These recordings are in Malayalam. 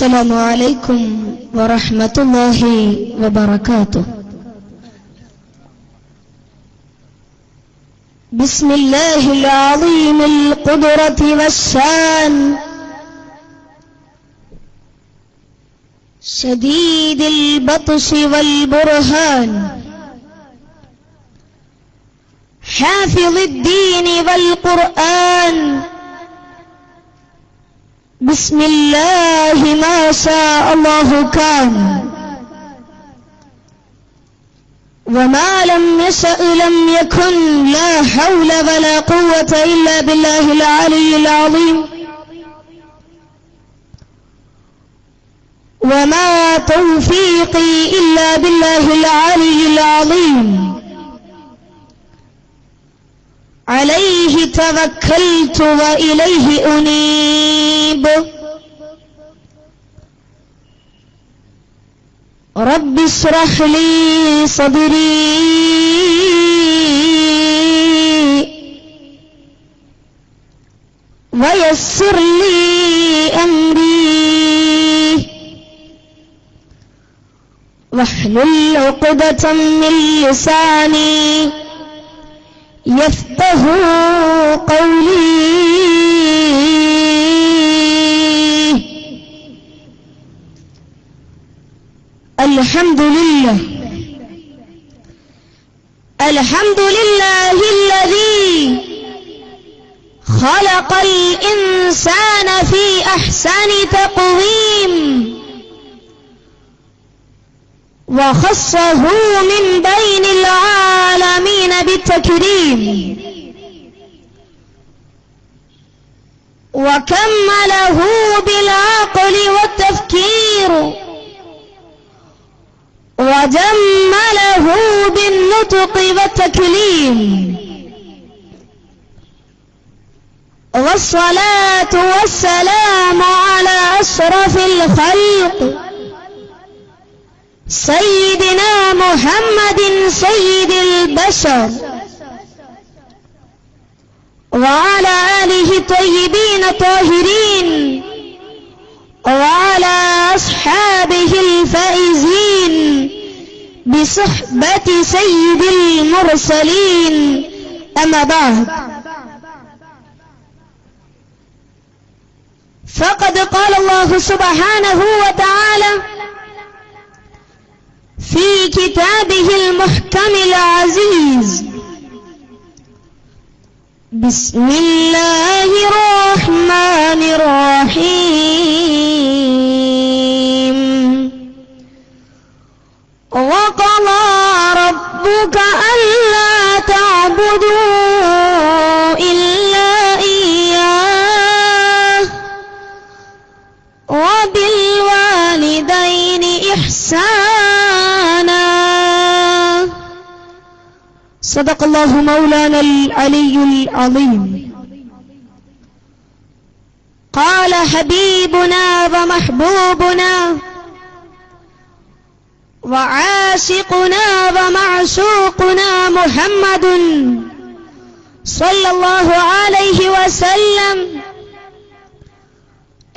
السلام عليكم ورحمة الله وبركاته. بسم الله العظيم القدرة والشان. شديد البطش والبرهان. حافظ الدين والقرآن. بسم الله ما شاء الله كان. وما لم يشأ لم يكن لا حول ولا قوة إلا بالله العلي العظيم. وما توفيقي إلا بالله العلي العظيم. عليه توكلت وإليه أنيب. رب اشرح لي صدري. ويسر لي أمري. واحلل عقدة من لساني. يفقه قولي. الحمد لله. الحمد لله الذي خلق الإنسان في أحسن تقويم. وخصه من بين العالمين بالتكريم. وكمله بالعقل والتفكير. وجمله بالنطق والتكليم. والصلاة والسلام على أشرف الخلق. سيدنا محمد سيد البشر. وعلى آله الطيبين الطاهرين. وعلى أصحابه الفائزين. بصحبة سيد المرسلين. أما بعد. فقد قال الله سبحانه وتعالى في كتابه المحكم العزيز. بسم الله الرحمن الرحيم. وقضى ربك ألا صدق الله مولانا العلي العظيم. قال حبيبنا ومحبوبنا وعاشقنا ومعشوقنا محمد صلى الله عليه وسلم.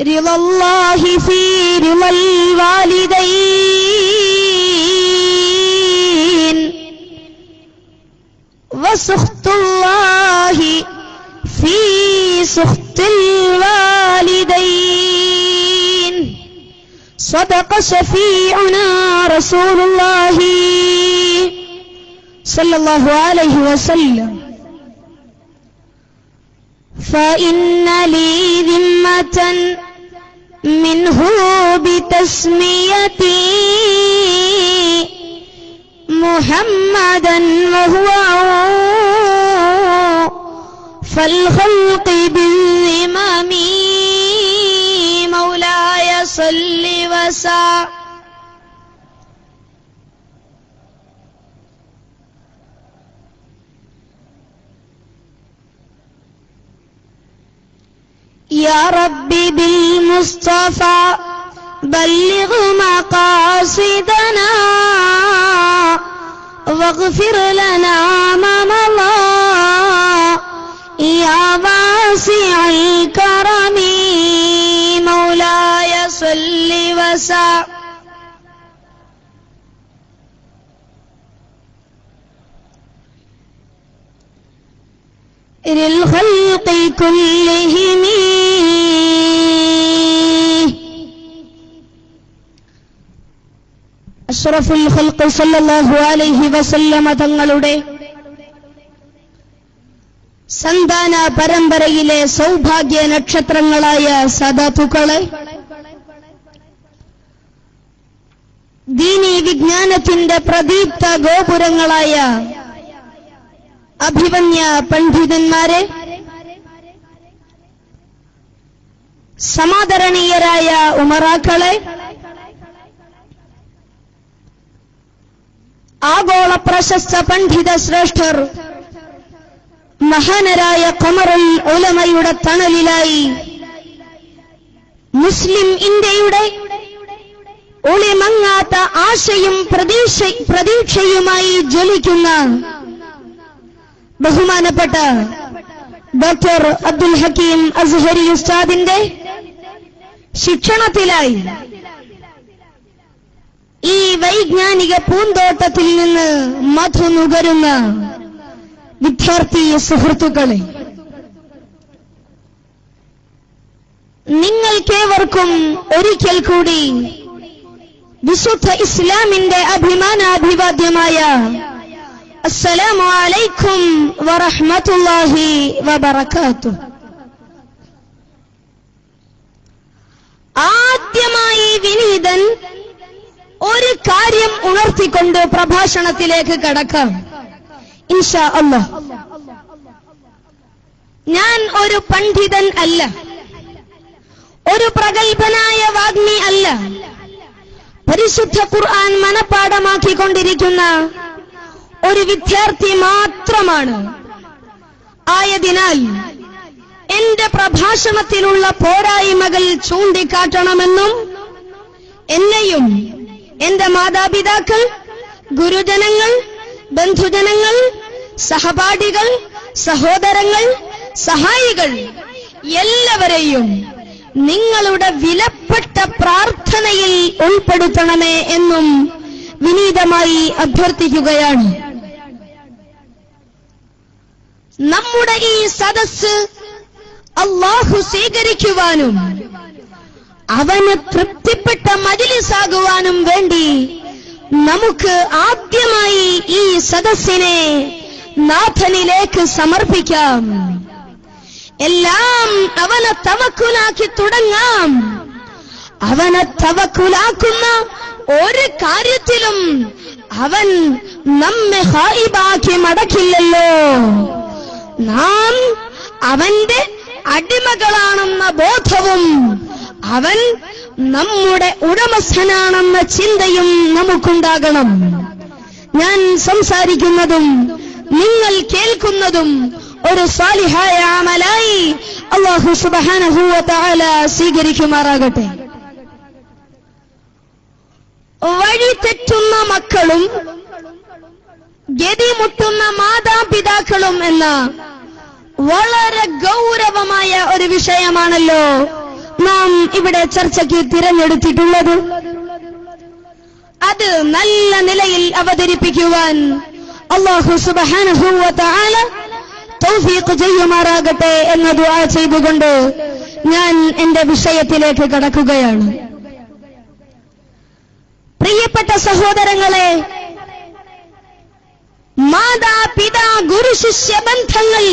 رضا الله في رضا الوالدين. وسخط الله في سخط الوالدين. صدق شفيعنا رسول الله صلى الله عليه وسلم. فإن لي ذمة منه بتسميتي محمدا وهو فالخلق بالإمام مولاي صل وسلم. يا ربي بالمصطفى بلغ مقاصدنا. واغفر لنا ما مضى يا واسع الكرم. مولاي صل أساسا للخلق كلهم. അഷ്റഫുൽ സല്ലല്ലാഹു അലൈഹി വസല്ലമ തങ്ങളുടെ സന്താന പരമ്പരയിലെ സൗഭാഗ്യ നക്ഷത്രങ്ങളായ സദാത്തുക്കളെ ദീനി വിജ്ഞാനത്തിന്റെ പ്രദീപ്ത ഗോപുരങ്ങളായ അഭിവന്യ പണ്ഡിതന്മാരെ സമാദരണീയരായ ഉമറാക്കളെ ആഗോള പ്രശസ്ത പണ്ഡിത ശ്രേഷ്ഠർ മഹാനരായ കൊമറുൽ ഒലമയുടെ തണലിലായി. മുസ്ലിം ഇന്ത്യയുടെ ഒളിമങ്ങാത്ത ആശയും പ്രതീക്ഷ പ്രതീക്ഷയുമായി ജ്വലിക്കുന്ന ബഹുമാനപ്പെട്ട ഡോക്ടർ അബ്ദുൽ ഹക്കീം അസ്ഹരി ഉസ്താദിന്റെ ശിക്ഷണത്തിലായി ഈ വൈജ്ഞാനിക പൂന്തോട്ടത്തിൽ നിന്ന് മധു നുകരുന്ന വിദ്യാർത്ഥി സുഹൃത്തുക്കളെ നിങ്ങൾക്കേവർക്കും ഒരിക്കൽ കൂടി വിശുദ്ധ ഇസ്ലാമിന്റെ അഭിമാനാഭിവാദ്യമായ അസ്സലാമു അലൈക്കും വറഹ്മത്തുള്ളാഹി ആദ്യമായി വിനീതൻ ഒരു കാര്യം ഉണർത്തിക്കൊണ്ട് പ്രഭാഷണത്തിലേക്ക് കടക്കാം. ഇൻഷാ അല്ല ഞാൻ ഒരു പണ്ഡിതൻ അല്ല. ഒരു പ്രഗത്ഭനായ വാഗ്മി അല്ല. പരിശുദ്ധ ഖുർആൻ മനപ്പാടമാക്കിക്കൊണ്ടിരിക്കുന്ന ഒരു വിദ്യാർത്ഥി മാത്രമാണ്. ആയതിനാൽ എന്റെ പ്രഭാഷണത്തിലുള്ള പോരായ്മകൾ ചൂണ്ടിക്കാട്ടണമെന്നും എന്നെയും എന്റെ മാതാപിതാക്കൾ ഗുരുജനങ്ങൾ ബന്ധുജനങ്ങൾ സഹപാഠികൾ സഹോദരങ്ങൾ സഹായികൾ എല്ലാവരെയും നിങ്ങളുടെ വിലപ്പെട്ട പ്രാർത്ഥനയിൽ ഉൾപ്പെടുത്തണമേ എന്നും വിനീതമായി അഭ്യർത്ഥിക്കുകയാണ്. നമ്മുടെ ഈ സദസ് അള്ളാഹു സ്വീകരിക്കുവാനും അവന് തൃപ്തിപ്പെട്ട മജിലിസാകുവാനും വേണ്ടി നമുക്ക് ആദ്യമായി ഈ സദസ്സിനെ നാഥനിലേക്ക് സമർപ്പിക്കാം. എല്ലാം അവനെ തവക്കുലാക്കി തുടങ്ങാം. അവനെ തവക്കുലാക്കുന്ന ഒരു കാര്യത്തിലും അവൻ നമ്മെ ഹായിബാക്കി മടക്കില്ലല്ലോ. നാം അവന്റെ അടിമകളാണെന്ന ബോധവും അവൻ നമ്മുടെ ഉടമസ്ഥനാണെന്ന ചിന്തയും നമുക്കുണ്ടാകണം. ഞാൻ സംസാരിക്കുന്നതും നിങ്ങൾ കേൾക്കുന്നതും ഒരു സാലിഹായ അമലായി അള്ളാഹു സുബാനഹുവ സ്വീകരിക്കുമാറാകട്ടെ. വഴി തെറ്റുന്ന മക്കളും ഗതിമുട്ടുന്ന മാതാപിതാക്കളും എന്ന വളരെ ഗൗരവമായ ഒരു വിഷയമാണല്ലോ നാം ഇവിടെ ചർച്ചയ്ക്ക് തിരഞ്ഞെടുത്തിട്ടുള്ളത് അത് നല്ല നിലയിൽ അവതരിപ്പിക്കുവാൻ അള്ളാഹു സുബാനുഭൂവത്താല താല തൗഫീഖ് ചെയ്യുമാറാകട്ടെ എന്ന ദുആ ചെയ്തുകൊണ്ട് ഞാൻ എന്റെ വിഷയത്തിലേക്ക് കടക്കുകയാണ്. പ്രിയപ്പെട്ട സഹോദരങ്ങളെ മാതാപിതാ ഗുരു ശിഷ്യ ബന്ധങ്ങൾ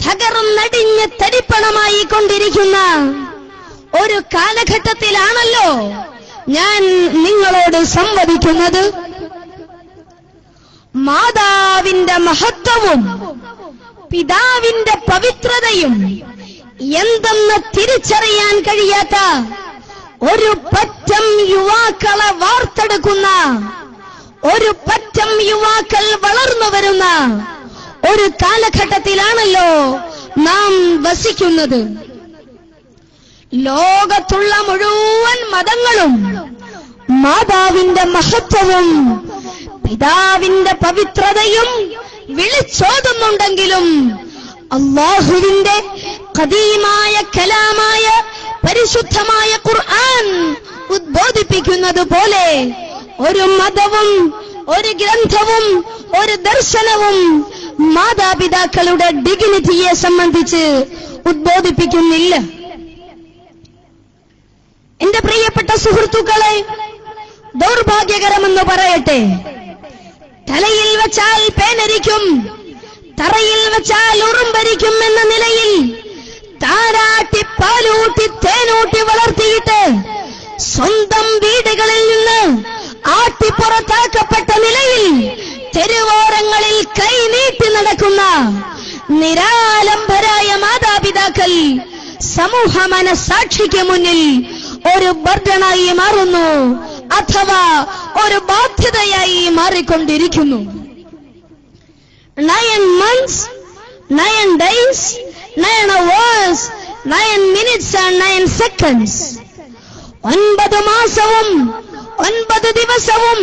തകർന്നടിഞ്ഞ് തരിപ്പണമായി കൊണ്ടിരിക്കുന്ന ഒരു കാലഘട്ടത്തിലാണല്ലോ ഞാൻ നിങ്ങളോട് സംവദിക്കുന്നത്. മാതാവിന്റെ മഹത്വവും പിതാവിന്റെ പവിത്രതയും എന്തെന്ന് തിരിച്ചറിയാൻ കഴിയാത്ത ഒരു പറ്റം യുവാക്കളെ വാർത്തെടുക്കുന്ന ഒരു പറ്റം യുവാക്കൾ വളർന്നു വരുന്ന ഒരു കാലഘട്ടത്തിലാണല്ലോ നാം വസിക്കുന്നത്. ലോകത്തുള്ള മുഴുവൻ മതങ്ങളും മാതാവിന്റെ മഹത്വവും പിതാവിന്റെ പവിത്രതയും വിളിച്ചോതുന്നുണ്ടെങ്കിലും അള്ളാഹുവിന്റെ കദീമായ കലാമായ പരിശുദ്ധമായ ഖുർആൻ ഒരു മതവും ഒരു ഗ്രന്ഥവും ഒരു ദർശനവും മാതാപിതാക്കളുടെ ഡിഗ്നിറ്റിയെ സംബന്ധിച്ച് ഉദ്ബോധിപ്പിക്കുന്നില്ല. എന്റെ പ്രിയപ്പെട്ട സുഹൃത്തുക്കളെ ദൗർഭാഗ്യകരമെന്ന് പറയട്ടെ. തലയിൽ വച്ചാൽ പേനരിക്കും തറയിൽ വച്ചാൽ ഉറുമ്പരിക്കും എന്ന നിലയിൽ താരാട്ടി പാലൂട്ടി തേനൂട്ടി വളർത്തിയിട്ട് സ്വന്തം വീടുകളിൽ നിന്ന് ആട്ടിപ്പുറത്താക്കപ്പെട്ട നിലയിൽ തെരുവോരങ്ങളിൽ കൈനീട്ടി നടക്കുന്ന നിരാലംബരായ മാതാപിതാക്കൾ സമൂഹ മനസാക്ഷിക്ക് മുന്നിൽ ഒരു ബർഡനായി മാറുന്നു അഥവാ ഒരു ബാധ്യതയായി മാറിക്കൊണ്ടിരിക്കുന്നു. Nine months nine days nine hours nine minutes and nine seconds ഒൻപത് മാസവും ഒൻപത് ദിവസവും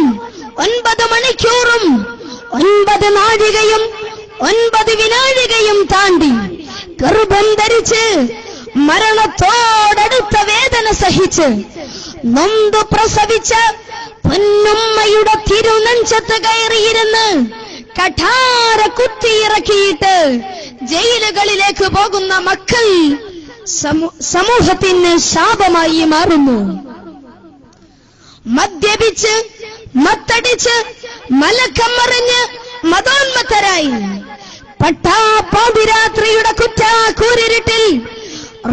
ഒൻപത് മണിക്കൂറും ഒൻപത് നാഴികയും ഒൻപത് വിനാഴികയും താണ്ടി ഗർഭം ധരിച്ച് മരണത്തോടടുത്ത വേദന സഹിച്ച് നൊന്തു പ്രസവിച്ച പൊന്നുമ്മയുടെ തിരുനെഞ്ചത്ത് കയറിയിരുന്ന് കഠാര കുത്തിയിറക്കിയിട്ട് ജയിലുകളിലേക്ക് പോകുന്ന മക്കൾ സമൂ- സമൂഹത്തിന് ശാപമായി മാറുന്നു. മദ്യപിച്ച് മത്തടിച്ച് മലക്കം മറിഞ്ഞ് മതോന്മത്തരായി പട്ടാപ്പാതിരാത്രിയുടെ കുറ്റാക്കൂരിരുട്ടിൽ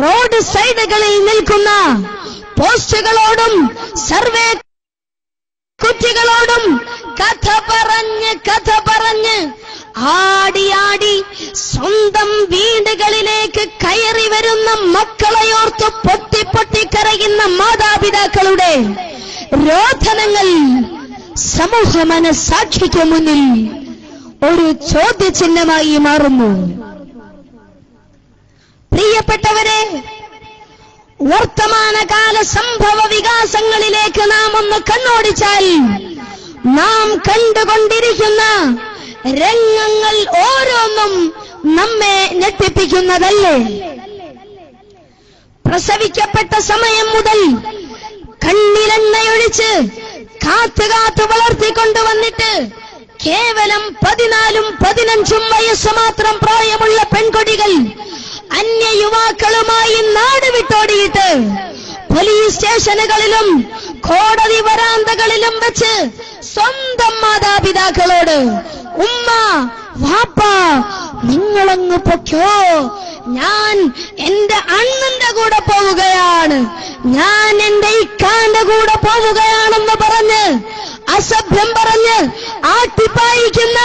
റോഡ് സൈഡുകളിൽ നിൽക്കുന്ന പോസ്റ്റുകളോടും സർവേ കുറ്റികളോടും കഥ പറഞ്ഞ് കഥ പറഞ്ഞ് ആടിയാടി ആടി സ്വന്തം വീടുകളിലേക്ക് കയറി വരുന്ന മക്കളെയോർത്ത് പൊട്ടി പൊട്ടി കരയുന്ന മാതാപിതാക്കളുടെ രോധനങ്ങൾ സമൂഹ മനസാക്ഷിക്ക് മുന്നിൽ ഒരു ചോദ്യചിഹ്നമായി മാറുന്നു. പ്രിയപ്പെട്ടവരെ വർത്തമാനകാല സംഭവ വികാസങ്ങളിലേക്ക് നാം ഒന്ന് കണ്ണോടിച്ചാൽ നാം കണ്ടുകൊണ്ടിരിക്കുന്ന രംഗങ്ങൾ ഓരോന്നും നമ്മെ ഞെട്ടിപ്പിക്കുന്നതല്ലേ? പ്രസവിക്കപ്പെട്ട സമയം മുതൽ കണ്ണിലെണ്ണയൊഴിച്ച് കാത്തു കാത്തു വളർത്തിക്കൊണ്ടുവന്നിട്ട് കേവലം പതിനാലും പതിനഞ്ചും വയസ്സ് മാത്രം പ്രായമുള്ള പെൺകുടികൾ അന്യ യുവാക്കളുമായി നാട് വിട്ടോടിയിട്ട് പോലീസ് സ്റ്റേഷനുകളിലും കോടതി വരാന്തകളിലും വെച്ച് സ്വന്തം മാതാപിതാക്കളോട് ഉമ്മ വാപ്പ നിങ്ങളങ്ങ് പൊക്കോ ഞാൻ എന്റെ അണ്ണന്റെ കൂടെ പോവുകയാണ്. ഞാൻ എന്റെ ഇക്കാന്റെ കൂടെ പോവുകയാണെന്ന് പറഞ്ഞ് അസഭ്യം പറഞ്ഞ് ആട്ടിപ്പായിക്കുന്ന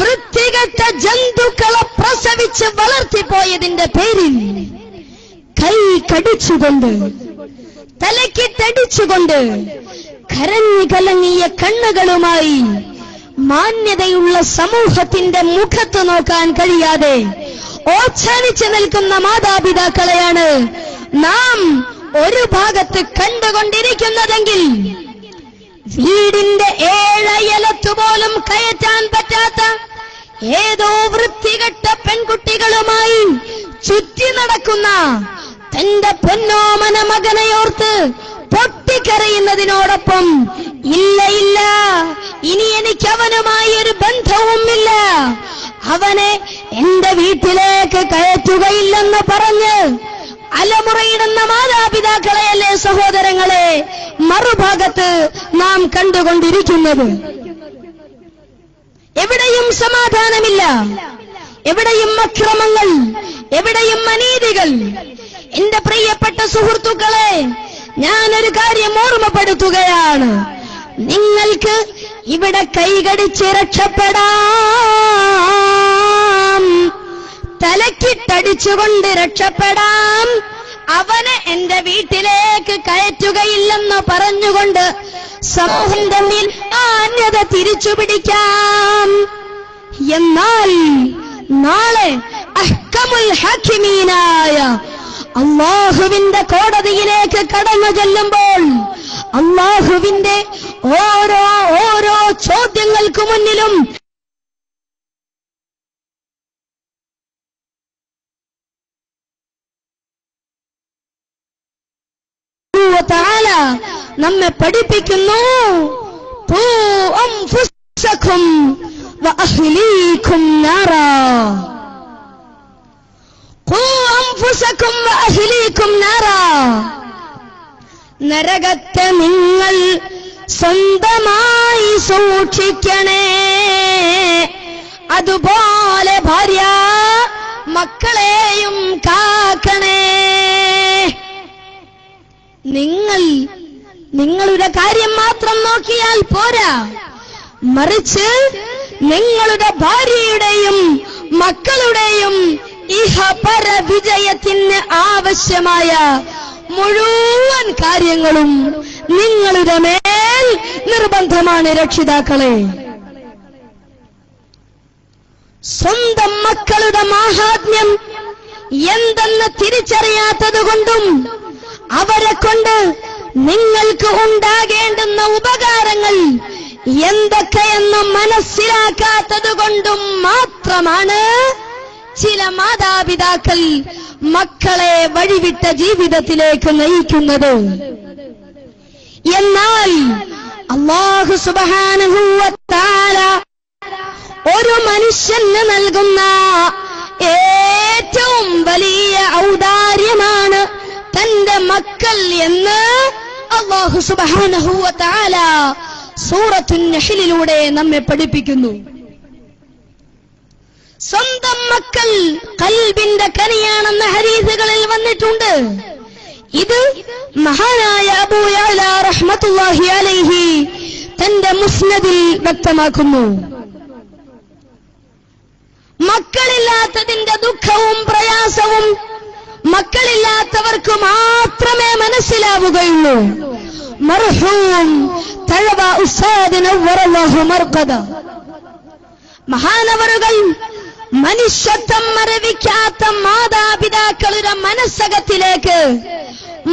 വൃത്തികെട്ട ജന്തുക്കളെ പ്രസവിച്ച് വളർത്തിപ്പോയതിന്റെ പേരിൽ കൈ കടിച്ചുകൊണ്ട് തലക്കിട്ടടിച്ചുകൊണ്ട് കരഞ്ഞു കലങ്ങിയ കണ്ണുകളുമായി മാന്യതയുള്ള സമൂഹത്തിന്റെ മുഖത്ത് നോക്കാൻ കഴിയാതെ ഓച്ഛാനിച്ചു നിൽക്കുന്ന മാതാപിതാക്കളെയാണ് നാം ഒരു ഭാഗത്ത് കണ്ടുകൊണ്ടിരിക്കുന്നതെങ്കിൽ വീടിന്റെ ഏഴയലത്തു പോലും കയറ്റാൻ പറ്റാത്ത ഏതോ വൃത്തികെട്ട പെൺകുട്ടികളുമായി ചുറ്റി നടക്കുന്ന തന്റെ പൊന്നോമന മകനെയോർത്ത് പൊട്ടിക്കറിയുന്നതിനോടൊപ്പം ഇല്ല ഇല്ല ഇനി എനിക്ക് അവനുമായി ഒരു ബന്ധവുമില്ല. അവനെ എന്റെ വീട്ടിലേക്ക് കയറ്റുകയില്ലെന്ന് പറഞ്ഞ് അലമുറയിടുന്ന മാതാപിതാക്കളെയല്ലേ സഹോദരങ്ങളെ? മറുഭാഗത്ത് നാം കണ്ടുകൊണ്ടിരിക്കുന്നത്. എവിടെയും സമാധാനമില്ല. എവിടെയും അക്രമങ്ങൾ. എവിടെയും അനീതികൾ. എന്റെ പ്രിയപ്പെട്ട സുഹൃത്തുക്കളെ ഞാനൊരു കാര്യം ഓർമ്മപ്പെടുത്തുകയാണ്. നിങ്ങൾക്ക് ഇവിടെ കൈകടിച്ച് രക്ഷപ്പെടാം. തലക്കിട്ടടിച്ചുകൊണ്ട് രക്ഷപ്പെടാം. അവന് എന്റെ വീട്ടിലേക്ക് കയറ്റുകയില്ലെന്ന് പറഞ്ഞുകൊണ്ട് സമൂഹം തമ്മിൽ മാന്യത തിരിച്ചു പിടിക്കാം എന്നാൽ നാളെ അഹ്കമുൽ ഹക്കിമീനായ അള്ളാഹുവിന്റെ കോടതിയിലേക്ക് കടന്നു ചെല്ലുമ്പോൾ അള്ളാഹുവിന്റെ ഓരോ ഓരോ ചോദ്യങ്ങൾക്ക് മുന്നിലും നമ്മെ പഠിപ്പിക്കുന്നു ും നാറാ." നരകത്തെ നിങ്ങൾ സ്വന്തമായി സൂക്ഷിക്കണേ. അതുപോലെ ഭാര്യ മക്കളെയും കാക്കണേ. നിങ്ങൾ നിങ്ങളുടെ കാര്യം മാത്രം നോക്കിയാൽ പോരാ. മറിച്ച് നിങ്ങളുടെ ഭാര്യയുടെയും മക്കളുടെയും ഇഹപര വിജയത്തിന് ആവശ്യമായ മുഴുവൻ കാര്യങ്ങളും നിങ്ങളുടെ മേൽ നിർബന്ധമാണ് രക്ഷിതാക്കളെ. സ്വന്തം മക്കളുടെ മാഹാത്മ്യം എന്തെന്ന് തിരിച്ചറിയാത്തത് കൊണ്ടും അവരെ കൊണ്ട് നിങ്ങൾക്ക് ഉണ്ടാകേണ്ടുന്ന ഉപകാരങ്ങൾ എന്തൊക്കെയെന്ന് മനസ്സിലാക്കാത്തത് കൊണ്ടും മാത്രമാണ് ചില മാതാപിതാക്കൾ മക്കളെ വഴിവിട്ട ജീവിതത്തിലേക്ക് നയിക്കുന്നത്. എന്നാൽ അള്ളാഹു സുബാനുഭൂവത്താല ഒരു മനുഷ്യന് നൽകുന്ന ഏറ്റവും വലിയ ഔദാര്യമാണ് തന്റെ മക്കൾ എന്ന് അള്ളാഹു സുബാനുഭൂവത്താല സൂറത്തു നഹിലിലൂടെ നമ്മെ പഠിപ്പിക്കുന്നു. സ്വന്തം മക്കൾ കൽബിന്റെ കനിയാണെന്ന ഹരീസുകളിൽ വന്നിട്ടുണ്ട്. ഇത് മഹാനായ അബൂയാല അലൈഹി തന്റെ മുസ്നദിൽ വ്യക്തമാക്കുന്നു. മക്കളില്ലാത്തതിന്റെ ദുഃഖവും പ്രയാസവും മക്കളില്ലാത്തവർക്ക് മാത്രമേ മനസ്സിലാവുകയുള്ളൂ. മർഹൂം തഴവ ഉസ്താദിന് മഹാനവറുകൾ മനുഷ്യത്വം മരവിക്കാത്ത മാതാപിതാക്കളുടെ മനസ്സകത്തിലേക്ക്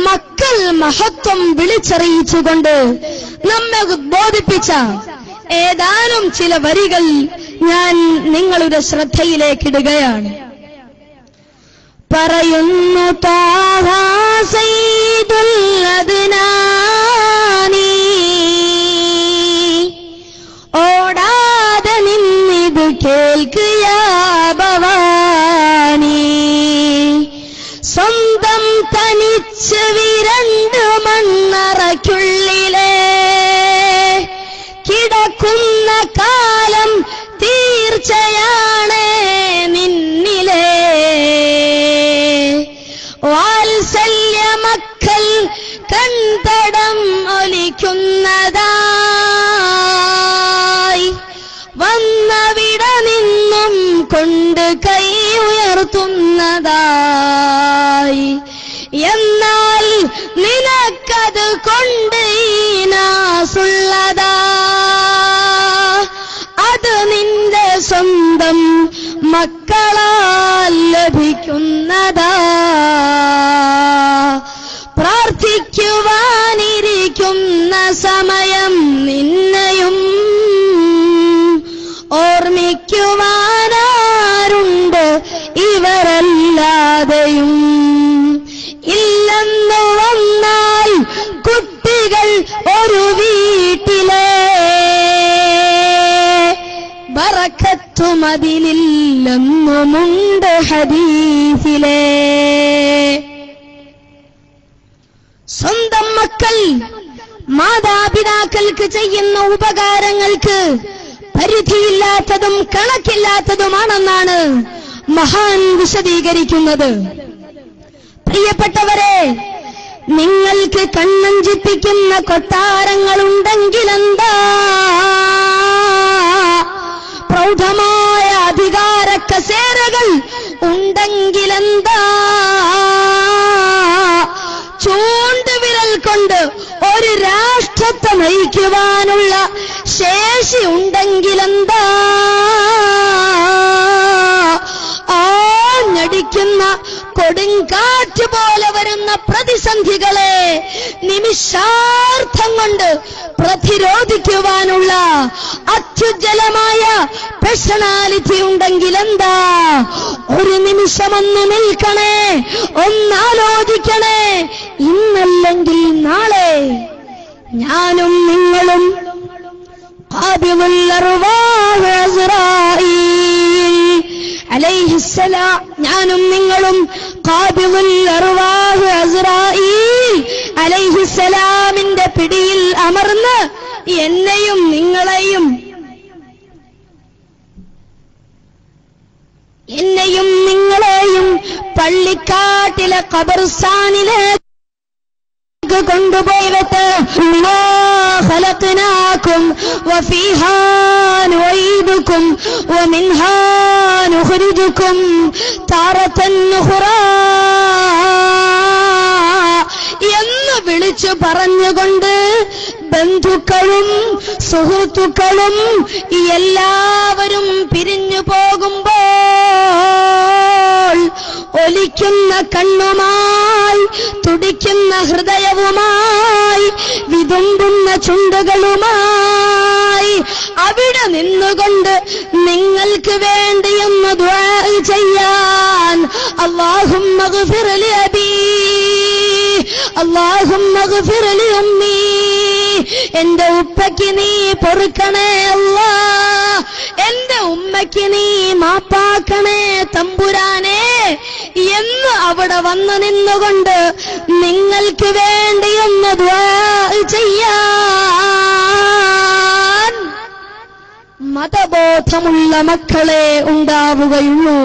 മക്കൾ മഹത്വം വിളിച്ചറിയിച്ചുകൊണ്ട് നമ്മെ ബോധിപ്പിച്ച ഏതാനും ചില വരികൾ ഞാൻ നിങ്ങളുടെ ശ്രദ്ധയിലേക്കിടുകയാണ്. പറയുന്നു താഹാസൈതുള്ളതിനാ മണ്ണറയ്ക്കുള്ളിലെ കിടക്കുന്ന കാലം തീർച്ചയാണ് നിന്നിലെ. വാത്സല്യ മക്കൾ കൺതടം ഒലിക്കുന്നതായി വന്നവിട നിന്നും കൊണ്ട് കൈ ഉയർത്തുന്നതായി. എന്നാൽ നിനക്കത് കൊണ്ട് ഈനാസുള്ളതാ. അത് നിന്റെ സ്വന്തം മക്കളാൽ ലഭിക്കുന്നതാ. പ്രാർത്ഥിക്കുവാനിരിക്കുന്ന സമയം നിന്നെയും ഓർമ്മിക്കുവാനാരുണ്ട് ഇവരല്ലാതെയും. ഇല്ലെന്നു ഒരു വീട്ടിലെ ബറക്കത്തുമതിലില്ലെന്നുമുണ്ട് ഹദീസിലെ. സ്വന്തം മക്കൾ മാതാപിതാക്കൾക്ക് ചെയ്യുന്ന ഉപകാരങ്ങൾക്ക് പരിധിയില്ലാത്തതും കണക്കില്ലാത്തതുമാണെന്നാണ് മഹാൻ വിശദീകരിക്കുന്നത്. പ്രിയപ്പെട്ടവരെ നിങ്ങൾക്ക് കണ്ണഞ്ചിപ്പിക്കുന്ന കൊട്ടാരങ്ങളുണ്ടെങ്കിലെന്താ? പ്രൗഢമായ അധികാര കസേരകൾ ഉണ്ടെങ്കിലെന്താ? ചൂണ്ടുവിരൽ കൊണ്ട് ഒരു രാഷ്ട്രത്തെ നയിക്കുവാനുള്ള ശേഷി ഉണ്ടെങ്കിലെന്താ? ആഞ്ഞടിക്കുന്ന കൊടുങ്കാറ്റ് പോലെ വരുന്ന പ്രതിസന്ധികളെ നിമിഷാർത്ഥം കൊണ്ട് പ്രതിരോധിക്കുവാനുള്ള അത്യുജ്വലമായ പേഴ്സണാലിറ്റി ഉണ്ടെങ്കിൽ എന്താ ഒരു നിമിഷമൊന്ന് നിൽക്കണേ ഒന്നാലോചിക്കണേ. ഇന്നല്ലെങ്കിൽ നാളെ ഞാനും നിങ്ങളും അസ്റായീൽ അലൈഹിസ്സലാം ഞാനും നിങ്ങളും അലൈഹിസ്സലാമിന്റെ പിടിയിൽ അമർന്ന് എന്നെയും നിങ്ങളെയും എന്നെയും നിങ്ങളെയും പള്ളിക്കാട്ടിലെ ഖബർസ്ഥാനിലേക്ക് നമുക്ക് കൊണ്ടുപോയിടത്ത് ും എന്ന് വിളിച്ചു പറഞ്ഞുകൊണ്ട് ബന്ധുക്കളും സുഹൃത്തുക്കളും എല്ലാവരും പിരിഞ്ഞു പോകുമ്പോ ഒലിക്കുന്ന കണ്ണുമായി തുടിക്കുന്ന ഹൃദയവുമായി വിതുമ്പുന്ന ചുണ്ടുകളുമായി അവിടെ നിന്നുകൊണ്ട് നിങ്ങൾക്ക് വേണ്ടിയൊന്ന് ചെയ്യാൻ. അള്ളാഹും അള്ളാഹും എന്റെ ഉപ്പയ്ക്ക് നീ പൊറുക്കണേ അല്ല എന്റെ ഉമ്മയ്ക്ക് നീ മാപ്പാക്കണേ തമ്പുരാനെ. അവിടെ വന്ന് നിന്നുകൊണ്ട് നിങ്ങൾക്ക് വേണ്ടി ഒന്ന് ദ്വാ ചെയ്യാൻ മതബോധമുള്ള മക്കളെ ഉണ്ടാവുകയുള്ളൂ.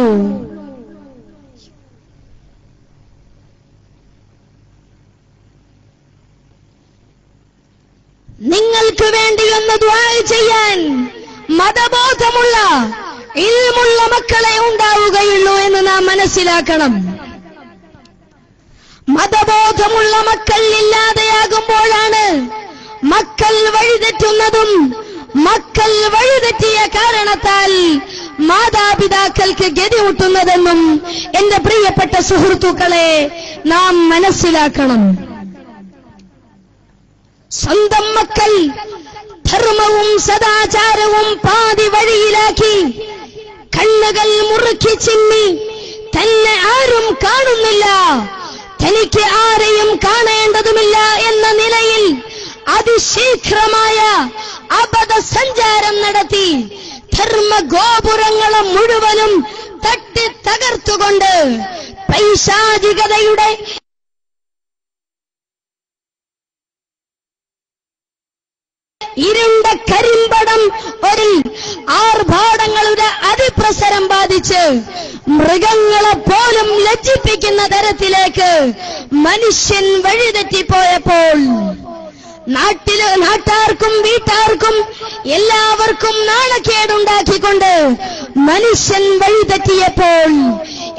നിങ്ങൾക്ക് വേണ്ടി ഒന്ന് ദ്വാ ചെയ്യാൻ മതബോധമുള്ള ഇൽമുള്ള മക്കളെ ഉണ്ടാവുകയുള്ളൂ എന്ന് നാം മനസ്സിലാക്കണം. മതബോധമുള്ള മക്കൾ ഇല്ലാതെയാകുമ്പോഴാണ് മക്കൾ വഴിതെറ്റുന്നതും മക്കൾ വഴിതെറ്റിയ കാരണത്താൽ മാതാപിതാക്കൾക്ക് ഗതി മുട്ടുന്നതെന്നും എന്റെ പ്രിയപ്പെട്ട സുഹൃത്തുക്കളെ നാം മനസ്സിലാക്കണം. സ്വന്തം മക്കൾ ധർമ്മവും സദാചാരവും പാതി വഴിയിലാക്കി കണ്ണുകൾ മുറുക്കി ചിമ്മി തന്നെ ആരും കാണുന്നില്ല. തനിക്ക് ആരെയും കാണേണ്ടതുമില്ല എന്ന നിലയിൽ അതിശീഘ്രമായ അബദ്ധ സഞ്ചാരം നടത്തി ധർമ്മഗോപുരങ്ങളെ മുഴുവനും തട്ടി തകർത്തുകൊണ്ട് പൈശാചികതയുടെ ഇരുണ്ട കരിമ്പടം ഒരു ആർഭാടങ്ങളുടെ അതിപ്രസരം ബാധിച്ച് മൃഗങ്ങളെ പോലും ലജ്ജിപ്പിക്കുന്ന തരത്തിലേക്ക് മനുഷ്യൻ വഴിതെറ്റിപ്പോയപ്പോൾ നാട്ടിൽ നാട്ടാർക്കും വീട്ടാർക്കും എല്ലാവർക്കും നാണക്കേടുണ്ടാക്കിക്കൊണ്ട് മനുഷ്യൻ വഴിതെറ്റിയപ്പോൾ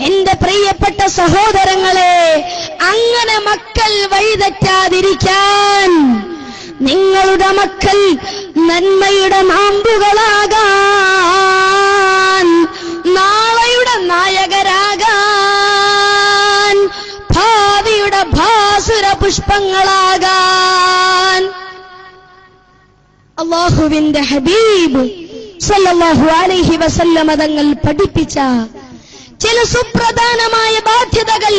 എന്റെ പ്രിയപ്പെട്ട സഹോദരങ്ങളെ അങ്ങനെ മക്കൾ വഴിതെറ്റാതിരിക്കാൻ നിങ്ങളുടെ മക്കൾ നന്മയുടെ മാമ്പുകളാകാൻ നാളെയുടെ നായകരാകാൻ ഭാവിയുടെ ഭാസുര പുഷ്പങ്ങളാകാൻ. അള്ളാഹുവിന്റെ ഹബീബ് സല്ലല്ലാഹു അലൈഹി വസല്ലമ തങ്ങൾ പഠിപ്പിച്ച ചില സുപ്രധാനമായ ബാധ്യതകൾ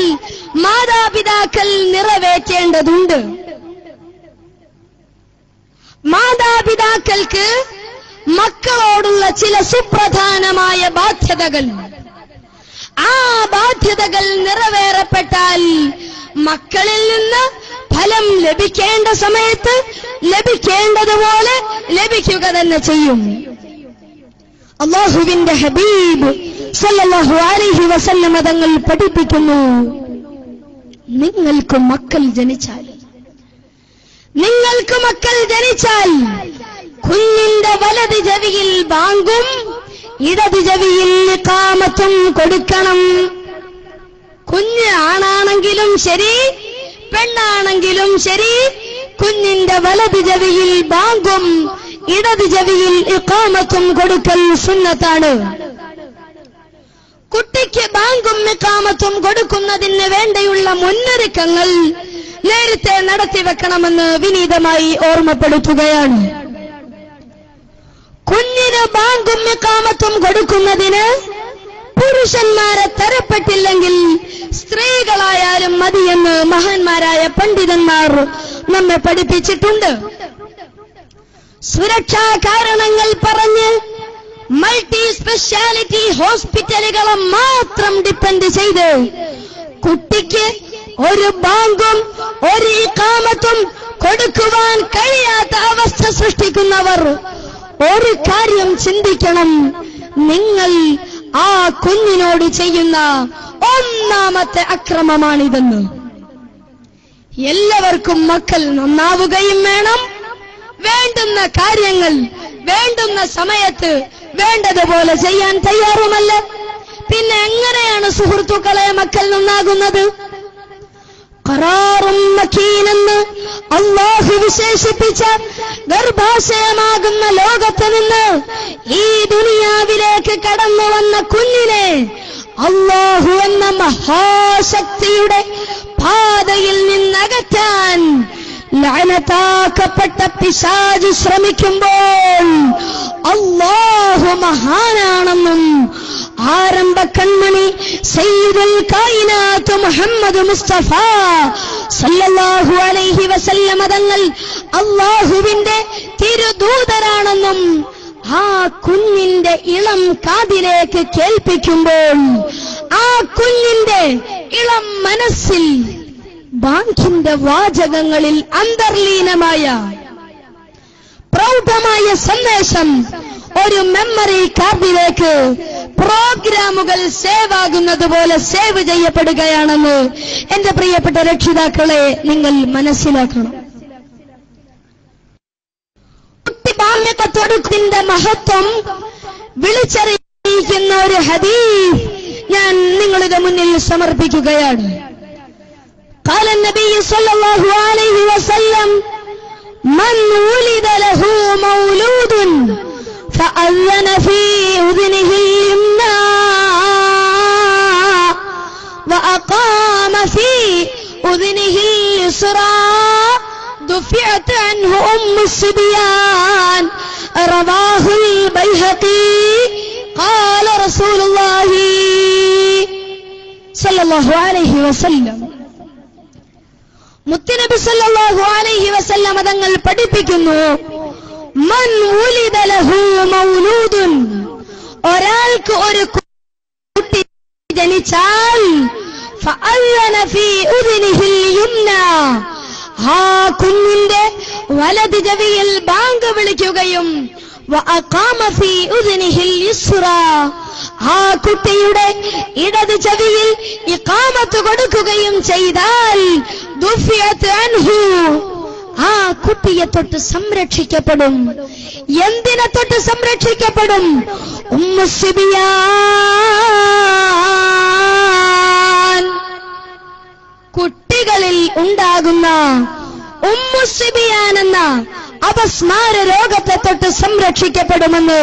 മാതാപിതാക്കൾ നിറവേറ്റേണ്ടതുണ്ട്. മാതാപിതാക്കൾക്ക് മക്കളോടുള്ള ചില സുപ്രധാനമായ ബാധ്യതകൾ. ആ ബാധ്യതകൾ നിറവേറപ്പെട്ടാൽ മക്കളിൽ നിന്ന് ഫലം ലഭിക്കേണ്ട സമയത്ത് ലഭിക്കേണ്ടതുപോലെ ലഭിക്കുക തന്നെ ചെയ്യും. അള്ളാഹുവിന്റെ ഹബീബ് സല്ലല്ലാഹു അലൈഹി വസല്ലമ തങ്ങൾ പഠിപ്പിക്കുന്നു നിങ്ങൾക്ക് മക്കൾ ജനിച്ചാൽ നിങ്ങൾക്ക് മക്കൾ ജനിച്ചാൽ കുഞ്ഞിന്റെ വലത് ചെവിയിൽ ബാങ്കും ഇടത് ചെവിയിൽ കാമത്തും കൊടുക്കണം. കുഞ്ഞ് ആണാണെങ്കിലും ശരി പെണ്ണാണെങ്കിലും ശരി കുഞ്ഞിന്റെ വലത് ചെവിയിൽ ബാങ്കും ഇടത് ചെവിയിൽ ഇക്കാമത്തും കൊടുക്കൽ സുന്നത്താണ്. കുട്ടിക്ക് ബാങ്കും ഇക്കാമത്തും കൊടുക്കുന്നതിന് വേണ്ടിയുള്ള മുന്നൊരുക്കങ്ങൾ നേരത്തെ നടത്തി വെക്കണമെന്ന് വിനീതമായി ഓർമ്മപ്പെടുത്തുകയാണ്. കുഞ്ഞിന് ബാങ്കും കാമത്തും കൊടുക്കുന്നതിന് പുരുഷന്മാരെ തരപ്പെട്ടില്ലെങ്കിൽ സ്ത്രീകളായാലും മതിയെന്ന് മഹാന്മാരായ പണ്ഡിതന്മാർ നമ്മെ പഠിപ്പിച്ചിട്ടുണ്ട്. സുരക്ഷാ കാരണങ്ങൾ പറഞ്ഞ് മൾട്ടി സ്പെഷ്യാലിറ്റി ഹോസ്പിറ്റലുകളെ മാത്രം ഡിപ്പെൻഡ് ചെയ്ത് കുട്ടിക്ക് ഒരു ബാങ്കും ഒരു ഇക്കാമത്തും കൊടുക്കുവാൻ കഴിയാത്ത അവസ്ഥ സൃഷ്ടിക്കുന്നവർ ഒരു കാര്യം ചിന്തിക്കണം. നിങ്ങൾ ആ കുഞ്ഞിനോട് ചെയ്യുന്ന ഒന്നാമത്തെ അക്രമമാണിതെന്ന്. എല്ലാവർക്കും മക്കൾ നന്നാവുകയും വേണം. വേണ്ടുന്ന കാര്യങ്ങൾ വേണ്ടുന്ന സമയത്ത് വേണ്ടതുപോലെ ചെയ്യാൻ തയ്യാറുമല്ല. പിന്നെ എങ്ങനെയാണ് സുഹൃത്തുക്കളെ മക്കൾ നന്നാകുന്നത്? മക്കീനെന്ന് അള്ളാഹു വിശേഷിപ്പിച്ച ഗർഭാശയമാകുന്ന ലോകത്ത് നിന്ന് ഈ ദുനിയാവിലേക്ക് കടന്നു വന്ന കുഞ്ഞിനെ അള്ളാഹു എന്ന മഹാശക്തിയുടെ പാതയിൽ നിന്നകറ്റാൻ ലഅനത്താക്കപ്പെട്ട പിശാജ് ശ്രമിക്കുമ്പോൾ അള്ളാഹു മഹാനാണെന്നും ആരംഭ കൺമണി സയ്യിദുൽ കായിനാത്ത് മുഹമ്മദ് മുസ്തഫ സല്ലല്ലാഹു അലൈഹി വസല്ലമ തങ്ങൾ അള്ളാഹുവിന്റെ തിരുദൂതരാണെന്നും ആ കുഞ്ഞിന്റെ ഇളം കാതിലേക്ക് കേൾപ്പിക്കുമ്പോൾ ആ കുഞ്ഞിന്റെ ഇളം മനസ്സിൽ ബാങ്കിന്റെ വാചകങ്ങളിൽ അന്തർലീനമായ പ്രൗഢമായ സന്ദേശം ഒരു മെമ്മറി കാർഡിലേക്ക് പ്രോഗ്രാമുകൾ സേവ് ആകുന്നത് പോലെ സേവ് ചെയ്യപ്പെടുകയാണെന്ന് എന്റെ പ്രിയപ്പെട്ട രക്ഷിതാക്കളെ നിങ്ങൾ മനസ്സിലാക്കണം. കുട്ടിബാമ്യത്വത്തിന്റെ മഹത്വം വിളിച്ചറിയിക്കുന്ന ഒരു ഹദീസ് ഞാൻ നിങ്ങളുടെ മുന്നിൽ സമർപ്പിക്കുകയാണ്. قال النبي صلى الله عليه وسلم من ولد له مولود فأذن في أذنه اليمنى وأقام في أذنه اليسرى دفعت عنه أم الصبيان. رواه البيهقي. قال رسول الله صلى الله عليه وسلم. മുത്തുനബി സല്ലല്ലാഹു അലൈഹി വസല്ലം തങ്ങൾ പഠിപ്പിക്കുന്നു. മൻ ഉലിദ ലഹു മൗലൂദുൻ. ഒരാൾക്ക് ഒരു കുട്ടി ജനിച്ചാൽ ഫഅല്ലന ഫീ ഉദ്നിഹിൽ യുംന. ആ കുഞ്ഞിന്റെ വലത് ചെവിയിൽ ബാങ്ക് വിളിക്കുകയും വഅഖാമ ഫീ ഉദ്നിഹിൽ യുസ്റ ആ കുട്ടിയുടെ ഇടത് ചെവിയിൽ ഇഖാമത്ത് കൊടുക്കുകയും ചെയ്താൽ ആ കുട്ടിയെ തൊട്ട് സംരക്ഷിക്കപ്പെടും. എന്തിനെ തൊട്ട് സംരക്ഷിക്കപ്പെടും? ഉമ്മുസിബിയാൻ കുട്ടികളിൽ ഉണ്ടാകുന്ന ഉമ്മുസിബിയാൻ എന്ന അപസ്മാര രോഗത്തെ തൊട്ട് സംരക്ഷിക്കപ്പെടുമെന്ന്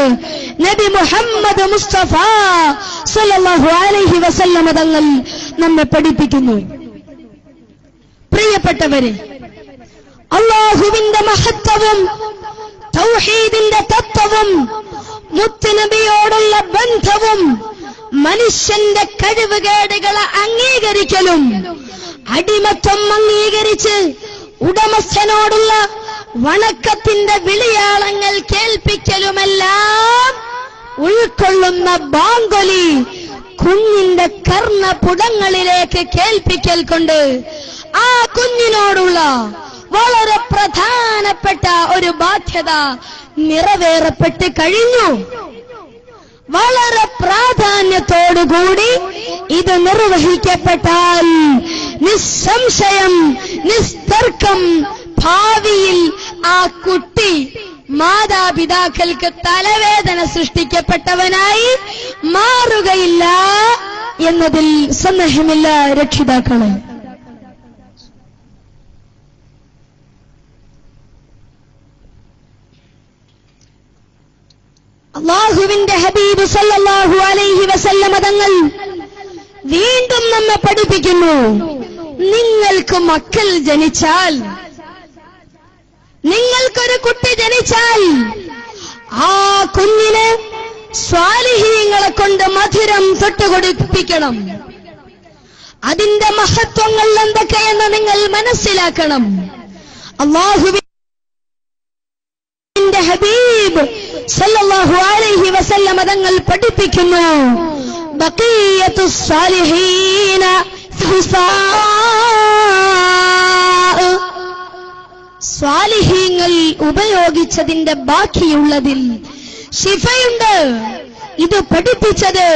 നബി മുഹമ്മദ് മുസ്തഫ സല്ലല്ലാഹു അലൈഹി വസല്ലമ തങ്ങൾ നമ്മെ പഠിപ്പിക്കുന്നു. പ്രിയപ്പെട്ടവരെ അള്ളാഹുവിന്റെ മഹത്വവും തൗഹീദിന്റെ തത്വവും മുത്തുനബിയോടുള്ള ബന്ധവും മനുഷ്യന്റെ കഴിവുകേടുകളെ അംഗീകരിക്കലും അടിമത്വം അംഗീകരിച്ച് ഉടമസ്ഥനോടുള്ള വണക്കത്തിന്റെ വിളിയാളങ്ങൾ കേൾപ്പിക്കലുമെല്ലാം ഉൾക്കൊള്ളുന്ന ബാങ്കൊലി കുഞ്ഞിന്റെ കർണപുടങ്ങളിലേക്ക് കേൾപ്പിക്കൽ കൊണ്ട് ആ കുഞ്ഞിനോടുള്ള വളരെ പ്രധാനപ്പെട്ട ഒരു ബാധ്യത നിറവേറപ്പെട്ട് കഴിഞ്ഞു. വളരെ പ്രാധാന്യത്തോടുകൂടി ഇത് നിർവഹിക്കപ്പെട്ടാൽ നിസ്സംശയം നിസ്തർക്കം ഭാവിയിൽ ആ കുട്ടി മാതാപിതാക്കൾക്ക് തലവേദന സൃഷ്ടിക്കപ്പെട്ടവനായി മാറുകയില്ല എന്നതിൽ സന്ദേഹമില്ല രക്ഷിതാക്കളെ. അള്ളാഹുവിന്റെ ഹബീബ് സല്ലല്ലാഹു അലൈഹി വസല്ല മതങ്ങൾ വീണ്ടും നമ്മെ പഠിപ്പിക്കുന്നു. നിങ്ങൾക്ക് മക്കൾ ജനിച്ചാൽ നിങ്ങൾക്കൊരു കുട്ടി ജനിച്ചാൽ ആ കുഞ്ഞിന് സ്വാലിഹീങ്ങളെ കൊണ്ട് മധുരം തൊട്ടുകൊടുപ്പിക്കണം. അതിന്റെ മഹത്വങ്ങൾ എന്തൊക്കെയെന്ന് നിങ്ങൾ മനസ്സിലാക്കണം. അള്ളാഹുവിന്റെ ഹബീബ് സല്ലല്ലാഹു അലൈഹി വസല്ലമ തങ്ങൾ പഠിപ്പിക്കുന്നു. സ്വാലിഹീങ്ങൾ ഉപയോഗിച്ചതിന്റെ ബാക്കിയുള്ളതിൽ ശിഫയുണ്ട്. ഇത് പഠിപ്പിച്ചത്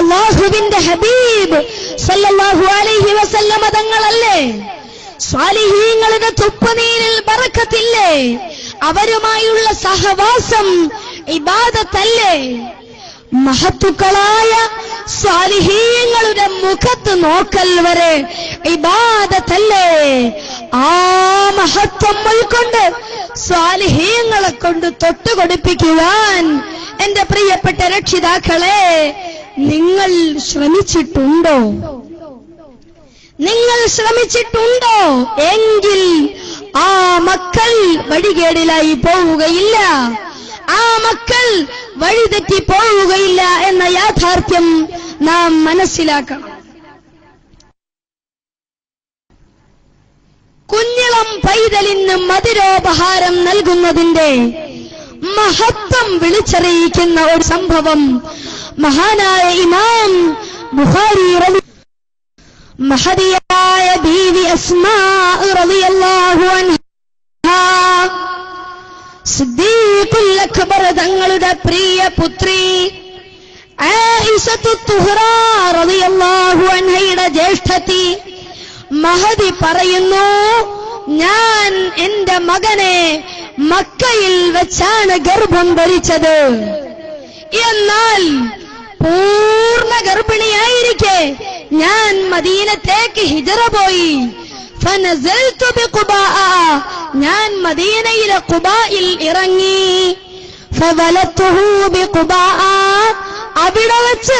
അള്ളാഹുവിന്റെ ഹബീബ് സല്ലല്ലാഹു അലൈഹി വസല്ലമ തങ്ങളല്ലേ സ്വാലിഹീങ്ങളുടെ തുപ്പുനീരിൽ പറക്കത്തില്ലേ അവരുമായുള്ള സഹവാസം ഇബാദത്തല്ലേ? മഹത്തുക്കളായ സ്വാലിഹീയങ്ങളുടെ മുഖത്ത് നോക്കൽ വരെ ഇബാദത്തല്ലേ? ആ മഹത്വം ഉൾക്കൊണ്ട് സ്വാലിഹീയങ്ങളെ കൊണ്ട് തൊട്ടുകൊടുപ്പിക്കുവാൻ എന്റെ പ്രിയപ്പെട്ട രക്ഷിതാക്കളെ നിങ്ങൾ ശ്രമിച്ചിട്ടുണ്ടോ? നിങ്ങൾ ശ്രമിച്ചിട്ടുണ്ടോ? എങ്കിൽ ആ മക്കൾ വഴികേടിലായി പോവുകയില്ല. ആ മക്കൾ വഴിതെറ്റി പോവുകയില്ല എന്ന യാഥാർത്ഥ്യം നാം മനസ്സിലാക്കണം. കുഞ്ഞിളം പൈതലിന് മധുരോപഹാരം നൽകുന്നതിന്റെ മഹത്വം വിളിച്ചറിയിക്കുന്ന ഒരു സംഭവം മഹാനായ ഇമാം റളി മഹതിയായ ബീവി അസ്മാ റളിയല്ലാഹു അൻഹാ അക്ബർ തങ്ങളുടെ പ്രിയ പുത്രി ജ്യേഷ്ഠത്തി മഹതി പറയുന്നു ഞാൻ എന്റെ മകനെ മക്കയിൽ വെച്ചാണ് ഗർഭം ധരിച്ചത് എന്നാൽ പൂർണ ഗർഭിണിയായിരിക്കെ ഞാൻ മദീനത്തേക്ക് ഹിജറ പോയി. ഞാൻ മദീനയിലെ കുബായിൽ ഇറങ്ങി. അവിടെ വെച്ച്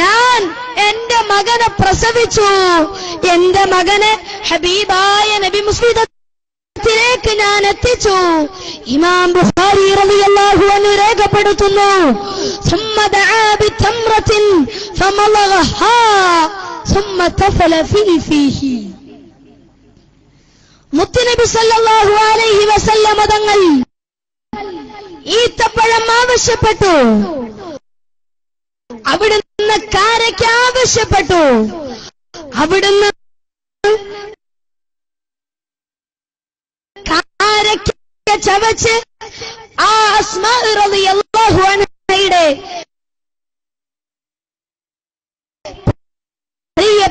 ഞാൻ എന്റെ മകനെ പ്രസവിച്ചു. എന്റെ മകനെ ഹബീബായ നബി മുസ്ലിദത്തിലേക്ക് ഞാൻ എത്തിച്ചു. ഇമാം ബുഖാരി റബിയല്ലാഹു അൻഹു രേഖപ്പെടുത്തുന്നു. فمضغها ثم تفل في فيه മുത്തുനബി സല്ലല്ലാഹു അലൈഹി വസല്ലമ തങ്ങൾ ഈത്തപ്പഴം ആവശ്യപ്പെട്ടു അവിടുന്ന് കാരയ്ക്ക് ആവശ്യപ്പെട്ടു അവിടുന്ന് കാരയ്ക്ക് ചവച്ച് ആ അസ്മാ റളിയല്ലാഹു അൻഹയുടെ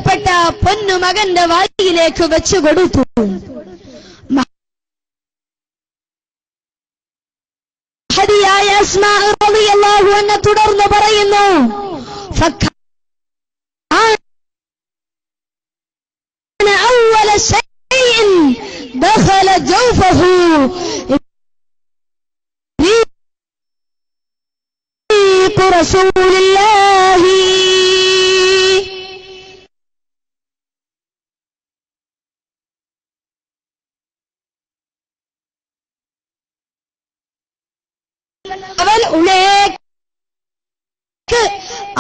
പ്രിയപ്പെട്ട പൊന്നുമകന്റെ വായിലേക്ക് വെച്ചു കൊടുത്തു ഹരിയായ അസ്മാ റളിയല്ലാഹു അൻഹ തുടർന്ന് പറയുന്നു فكان أول شيء دخل جوفه ريق رسول الله ഉളേക്ക്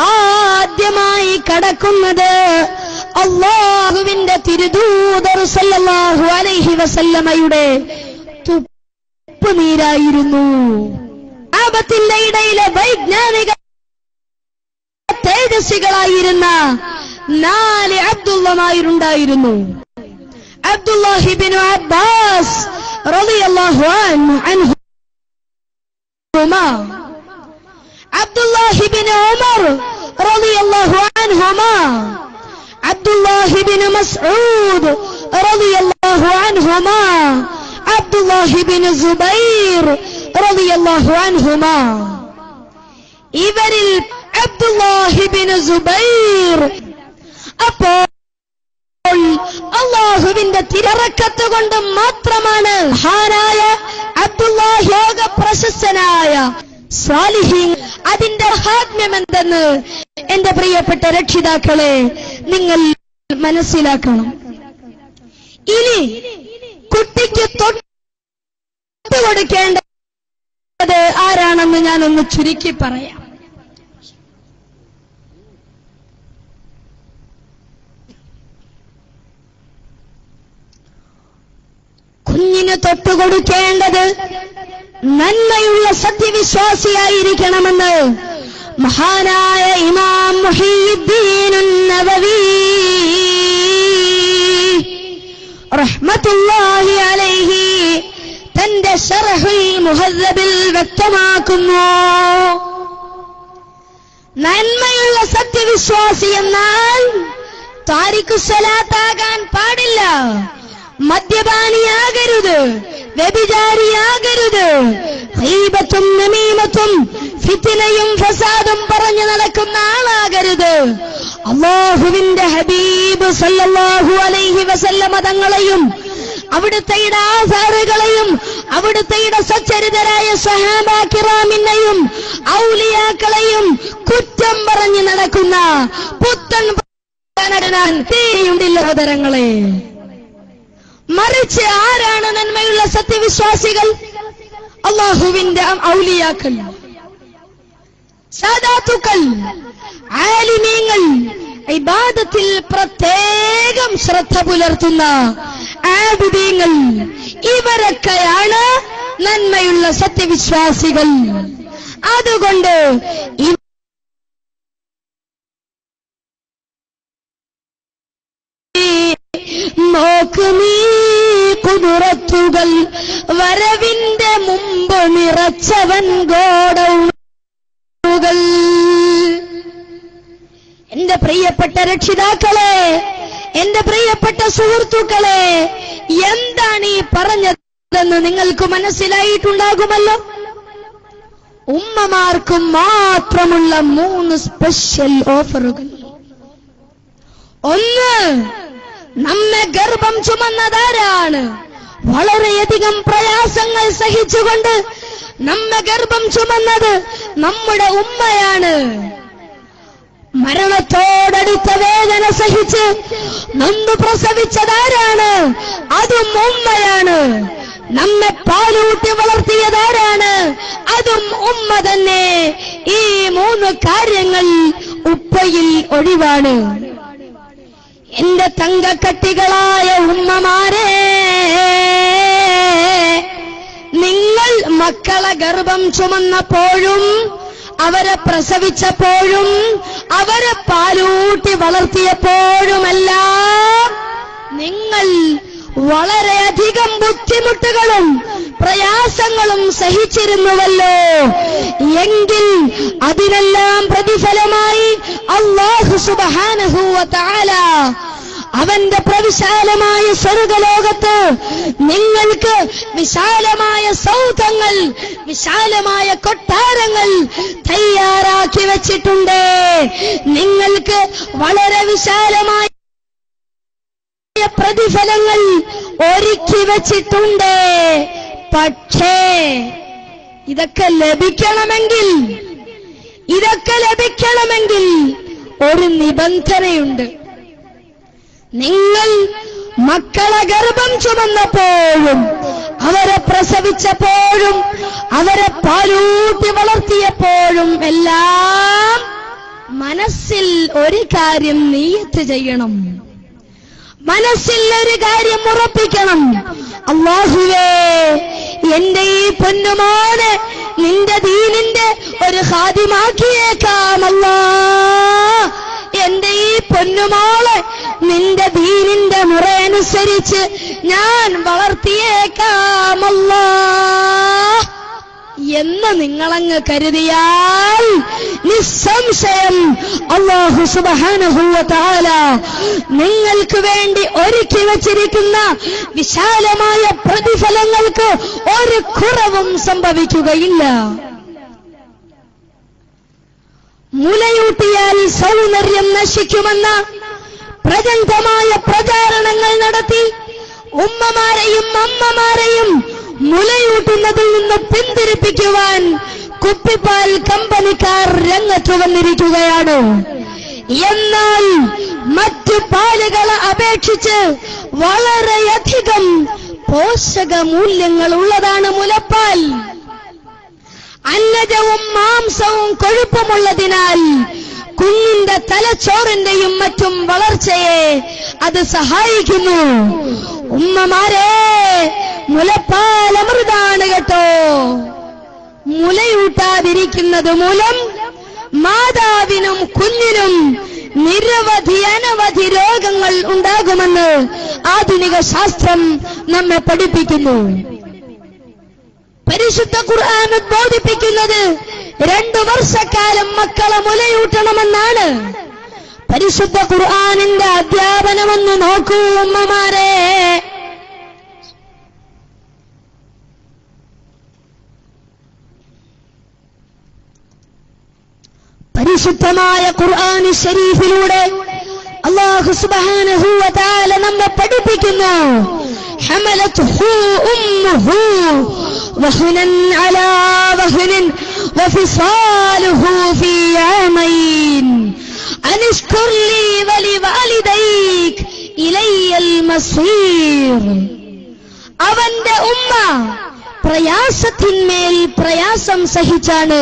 ആദ്യമായി കടക്കുന്നത് അള്ളാഹുവിന്റെ തിരുദൂതർ സല്ലല്ലാഹു അലൈഹി വസല്ലമയുടെ തുപ്പുനീരായിരുന്നു ആപത്തിന്റെ ഇടയിലെ വൈജ്ഞാനിക തേജസ്വികളായിരുന്ന നാല് അബ്ദുള്ളമാരുണ്ടായിരുന്നു. അബ്ദുല്ലാഹിബിൻ അബ്ബാസ് റളിയല്ലാഹു അൻഹു അബ്ദുല്ലാഹിബിൻ ഉമർ റളിയല്ലാഹു അൻഹുമാ. അബ്ദുല്ലാഹിബിൻ മസ്ഊദ് റളിയല്ലാഹു അൻഹുമാ. അബ്ദുല്ലാഹിബിൻ സുബൈർ റളിയല്ലാഹു അൻഹുമ. ഇവരിൽ അബ്ദുല്ലാഹിബിൻ സുബൈർ. അപ്പോൾ അള്ളാഹുവിന്റെ തിരക്കത്ത് കൊണ്ട് മാത്രമാണ് ഹാനായ അബ്ദുല്ലാഹ് ലോക പ്രശസ്തനായ സ്വാലിഹീൻ അതിന്റെ ഹാത്മ്യം എന്തെന്ന്? എന്റെ പ്രിയപ്പെട്ട രക്ഷിതാക്കളെ നിങ്ങൾ മനസ്സിലാക്കണം. ഇനി കുട്ടിക്ക് തൊട്ട് കൊടുക്കേണ്ടത് ആരാണെന്ന് ഞാനൊന്ന് ചുരുക്കി പറയാം. കുഞ്ഞിന് തൊട്ടുകൊടുക്കേണ്ടത് നന്മയുള്ള സത്യവിശ്വാസിയായിരിക്കണമെന്ന് മഹാനായ ഇമാം മുഹീദ്ദീനുൻ നബവി. റഹ്മത്തുള്ളാഹി അലൈഹി തന്റെ ഷറഹുൽ മുഹദ്ദബിൽ വ്യക്തമാക്കുന്നു. നന്മയുള്ള സത്യവിശ്വാസി എന്നാൽ താരിഖു സ്വലാത്താകാൻ പാടില്ല. മദ്യപാനിയാകരുത്. വ്യഭിചാരിയാകരുത്. ഹൈബത്തും നമീമത്തും ഫിത്തിനയും ഫസാദും പറഞ്ഞു നടക്കുന്ന ആളാകരുത്. അള്ളാഹുവിന്റെ ഹബീബ് സല്ലല്ലാഹു അലൈഹി വസല്ല മതങ്ങളെയും അവിടുത്തെ ആധാറുകളെയും അവിടുത്തെ സച്ചരിതരായ സഹാബാക്കിറാമിനെയും ഔലിയാക്കളെയും കുറ്റം പറഞ്ഞു നടക്കുന്ന പുത്തൻ സഹോദരങ്ങളെ. മറിച്ച് ആരാണ് നന്മയുള്ള സത്യവിശ്വാസികൾ? അള്ളാഹുവിന്റെ ഔലിയാക്കൾ. സാദാത്തുക്കൾ ആലിമീങ്ങൾ. ഇബാദത്തിൽ പ്രത്യേകം ശ്രദ്ധ പുലർത്തുന്ന ആബിദീങ്ങൾ. ഇവരൊക്കെയാണ് നന്മയുള്ള സത്യവിശ്വാസികൾ. അതുകൊണ്ട് നോക്ക് നീ കുതിറത്തുകൾ വരവിന്റെ മുമ്പ് നിറച്ചവൻ ഗോഡൗണുകൾ. എന്റെ പ്രിയപ്പെട്ട രക്ഷിതാക്കളെ എന്റെ പ്രിയപ്പെട്ട സുഹൃത്തുക്കളെ എന്താണ് ഈ പറഞ്ഞതെന്ന് നിങ്ങൾക്ക് മനസ്സിലായിട്ടുണ്ടാകുമല്ലോ? ഉമ്മമാർക്ക് മാത്രമുള്ള മൂന്ന് സ്പെഷ്യൽ ഓഫറുകൾ. ഒന്ന് നമ്മെ ഗർഭം ചുമന്നതാരാണ്? വളരെയധികം പ്രയാസങ്ങൾ സഹിച്ചുകൊണ്ട് നമ്മെ ഗർഭം ചുമന്നത് നമ്മുടെ ഉമ്മയാണ്. മരണത്തോടടുത്ത വേദന സഹിച്ച് നന്നു പ്രസവിച്ചതാരാണ്? അതും ഉമ്മയാണ്. നമ്മെ പാലൂട്ടി വളർത്തിയതാരാണ്? അതും ഉമ്മ തന്നെ. ഈ മൂന്ന് കാര്യങ്ങൾ ഉപ്പയിൽ ഒഴിവാണ്. എന്റെ തങ്കക്കട്ടികളായ ഉമ്മമാരെ നിങ്ങൾ മക്കളെ ഗർഭം ചുമന്നപ്പോഴും അവരെ പ്രസവിച്ചപ്പോഴും അവരെ പാലൂട്ടി വളർത്തിയപ്പോഴുമെല്ലാം നിങ്ങൾ വളരെയധികം ബുദ്ധിമുട്ടുകളും പ്രയാസങ്ങളും സഹിച്ചിരുന്നുവല്ലോ. എങ്കിൽ അതിനെല്ലാം പ്രതിഫലമായി അള്ളാഹു സുബഹാനഹുവ അവന്റെ പ്രവിശാലമായ സ്വർഗലോകത്ത് നിങ്ങൾക്ക് വിശാലമായ സൗധങ്ങൾ വിശാലമായ കൊട്ടാരങ്ങൾ തയ്യാറാക്കി വച്ചിട്ടുണ്ട്. നിങ്ങൾക്ക് വളരെ വിശാലമായ പ്രതിഫലങ്ങൾ ഒരുക്കി വെച്ചിട്ടുണ്ട്. പക്ഷേ ഇതൊക്കെ ലഭിക്കണമെങ്കിൽ ഇതൊക്കെ ലഭിക്കണമെങ്കിൽ ഒരു നിബന്ധനയുണ്ട്. നിങ്ങൾ മക്കളെ ഗർഭം ചുമന്നപ്പോഴും അവരെ പ്രസവിച്ചപ്പോഴും അവരെ പാലൂട്ടി വളർത്തിയപ്പോഴും എല്ലാം മനസ്സിൽ ഒരു കാര്യം നീയത്ത് ചെയ്യണം. മനസ്സിൽ ഒരു കാര്യം ഉറപ്പിക്കണം. അള്ളാഹുവേ എന്റെ ഈ പൊന്നുമാണ് നിന്റെ ദീനിന്റെ ഒരു ഹാദ്യമാക്കിയേക്കാമല്ലാ എന്റെ ഈ പൊന്നുമോളെ നിന്റെ ദീനിന്റെ മുറയനുസരിച്ച് ഞാൻ വളർത്തിയേക്കാമല്ലാ എന്ന് നിങ്ങളങ്ങ് കരുതിയാൽ നിസ്സംശയം അള്ളാഹു സുബഹാനഹുവ താല നിങ്ങൾക്ക് വേണ്ടി ഒരുക്കി വച്ചിരിക്കുന്ന വിശാലമായ പ്രതിഫലങ്ങൾക്ക് ഒരു കുറവും സംഭവിക്കുകയില്ല. മുലയൂട്ടിയാൽ സൗന്ദര്യം നശിക്കുമെന്ന പ്രചണ്ഡമായ പ്രചാരണങ്ങൾ നടത്തി ഉമ്മമാരെയും അമ്മമാരെയും മുലയൂട്ടുന്നതിൽ നിന്ന് പിന്തിരിപ്പിക്കുവാൻ കുപ്പിപ്പാൽ കമ്പനിക്കാർ രംഗത്ത് വന്നിരിക്കുകയാണ്. എന്നാൽ മറ്റു പാലുകളെ അപേക്ഷിച്ച് വളരെയധികം പോഷക മൂല്യങ്ങൾ ഉള്ളതാണ് മുലപ്പാൽ. അന്നജവും മാംസവും കൊഴുപ്പമുള്ളതിനാൽ കുഞ്ഞിന്റെ തലച്ചോറിന്റെയും മറ്റും വളർച്ചയെ അത് സഹായിക്കുന്നു. ഉമ്മമാരെ മുലപ്പാലമൃതാണ് കേട്ടോ. മുലയൂട്ടാതിരിക്കുന്നത് മൂലം മാതാവിനും കുഞ്ഞിനും നിരവധി അനവധി രോഗങ്ങൾ ഉണ്ടാകുമെന്ന് ആധുനിക ശാസ്ത്രം നമ്മെ പഠിപ്പിക്കുന്നു. പരിശുദ്ധ ഖുർആൻ ഉദ്ബോധിപ്പിക്കുന്നത് രണ്ടു വർഷക്കാലം മക്കളെ മുലയൂട്ടണമെന്നാണ്. പരിശുദ്ധ ഖുർആാനിന്റെ അധ്യാപനമൊന്ന് നോക്കൂ ഉമ്മമാരെ. പരിശുദ്ധമായ ഖുർആൻ ഷരീഫിലൂടെ അള്ളാഹു തആല നമ്മെ പഠിപ്പിക്കുന്നു. ഹമലത്ഹു ഉമ്മുഹു على അലാ وفصاله في عامين أن اشكر ലീ ولوالديك إلي മസീർ. അവന്റെ ഉമ്മ പ്രയാസത്തിന്മേൽ പ്രയാസം സഹിച്ചാണ്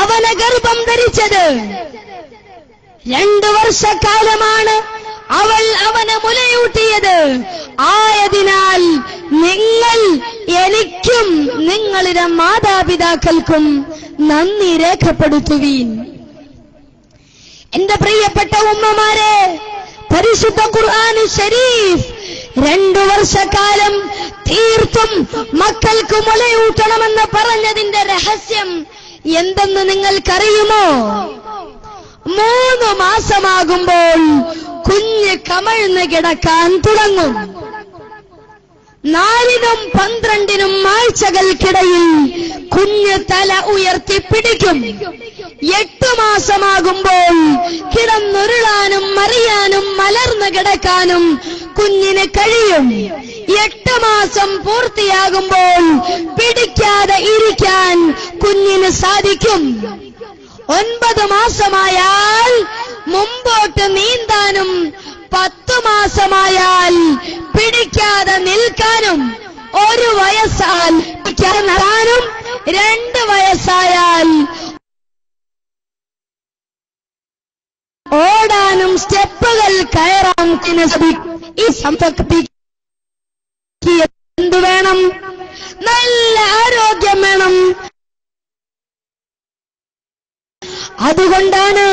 അവനെ ഗർഭം ധരിച്ചത്. രണ്ടു വർഷക്കാലമാണ് അവൾ അവനെ മുലയൂട്ടിയത്. ആയതിനാൽ നിങ്ങൾ എനിക്കും നിങ്ങളുടെ മാതാപിതാക്കൾക്കും നന്ദി രേഖപ്പെടുത്തുവീൻ. എന്റെ പ്രിയപ്പെട്ട ഉമ്മമാരെ പരിശുദ്ധ ഖുർആൻ ഷരീഫ് രണ്ടു വർഷക്കാലം തീർത്തും മക്കൾക്ക് മുലയൂട്ടണമെന്ന് പറഞ്ഞതിന്റെ രഹസ്യം എന്തെന്ന് നിങ്ങൾക്കറിയുമോ? മൂന്ന് മാസമാകുമ്പോൾ കുഞ്ഞ് കമഴ്ന്ന് കിടക്കാൻ തുടങ്ങും. നാലിനും പന്ത്രണ്ടിനും ആഴ്ചകൾക്കിടയിൽ കുഞ്ഞ് തല ഉയർത്തി പിടിക്കും. എട്ടു മാസമാകുമ്പോൾ കിടന്നുരുളാനും മറിയാനും മലർന്നു കിടക്കാനും കുഞ്ഞിന് കഴിയും. എട്ട് മാസം പൂർത്തിയാകുമ്പോൾ പിടിക്കാതെ ഇരിക്കാൻ കുഞ്ഞിന് സാധിക്കും. ഒൻപത് മാസമായാൽ മുമ്പോട്ട് നീന്താനും പത്തു മാസമായാൽ പിടിക്കാതെ നിൽക്കാനും ഒരു വയസ്സാൽ നടാനും രണ്ട് വയസ്സായാൽ ഓടാനും സ്റ്റെപ്പുകൾ കയറാൻ ഈ സംതൃപ്തി എന്തു വേണം? നല്ല ആരോഗ്യം വേണം. അതുകൊണ്ടാണ്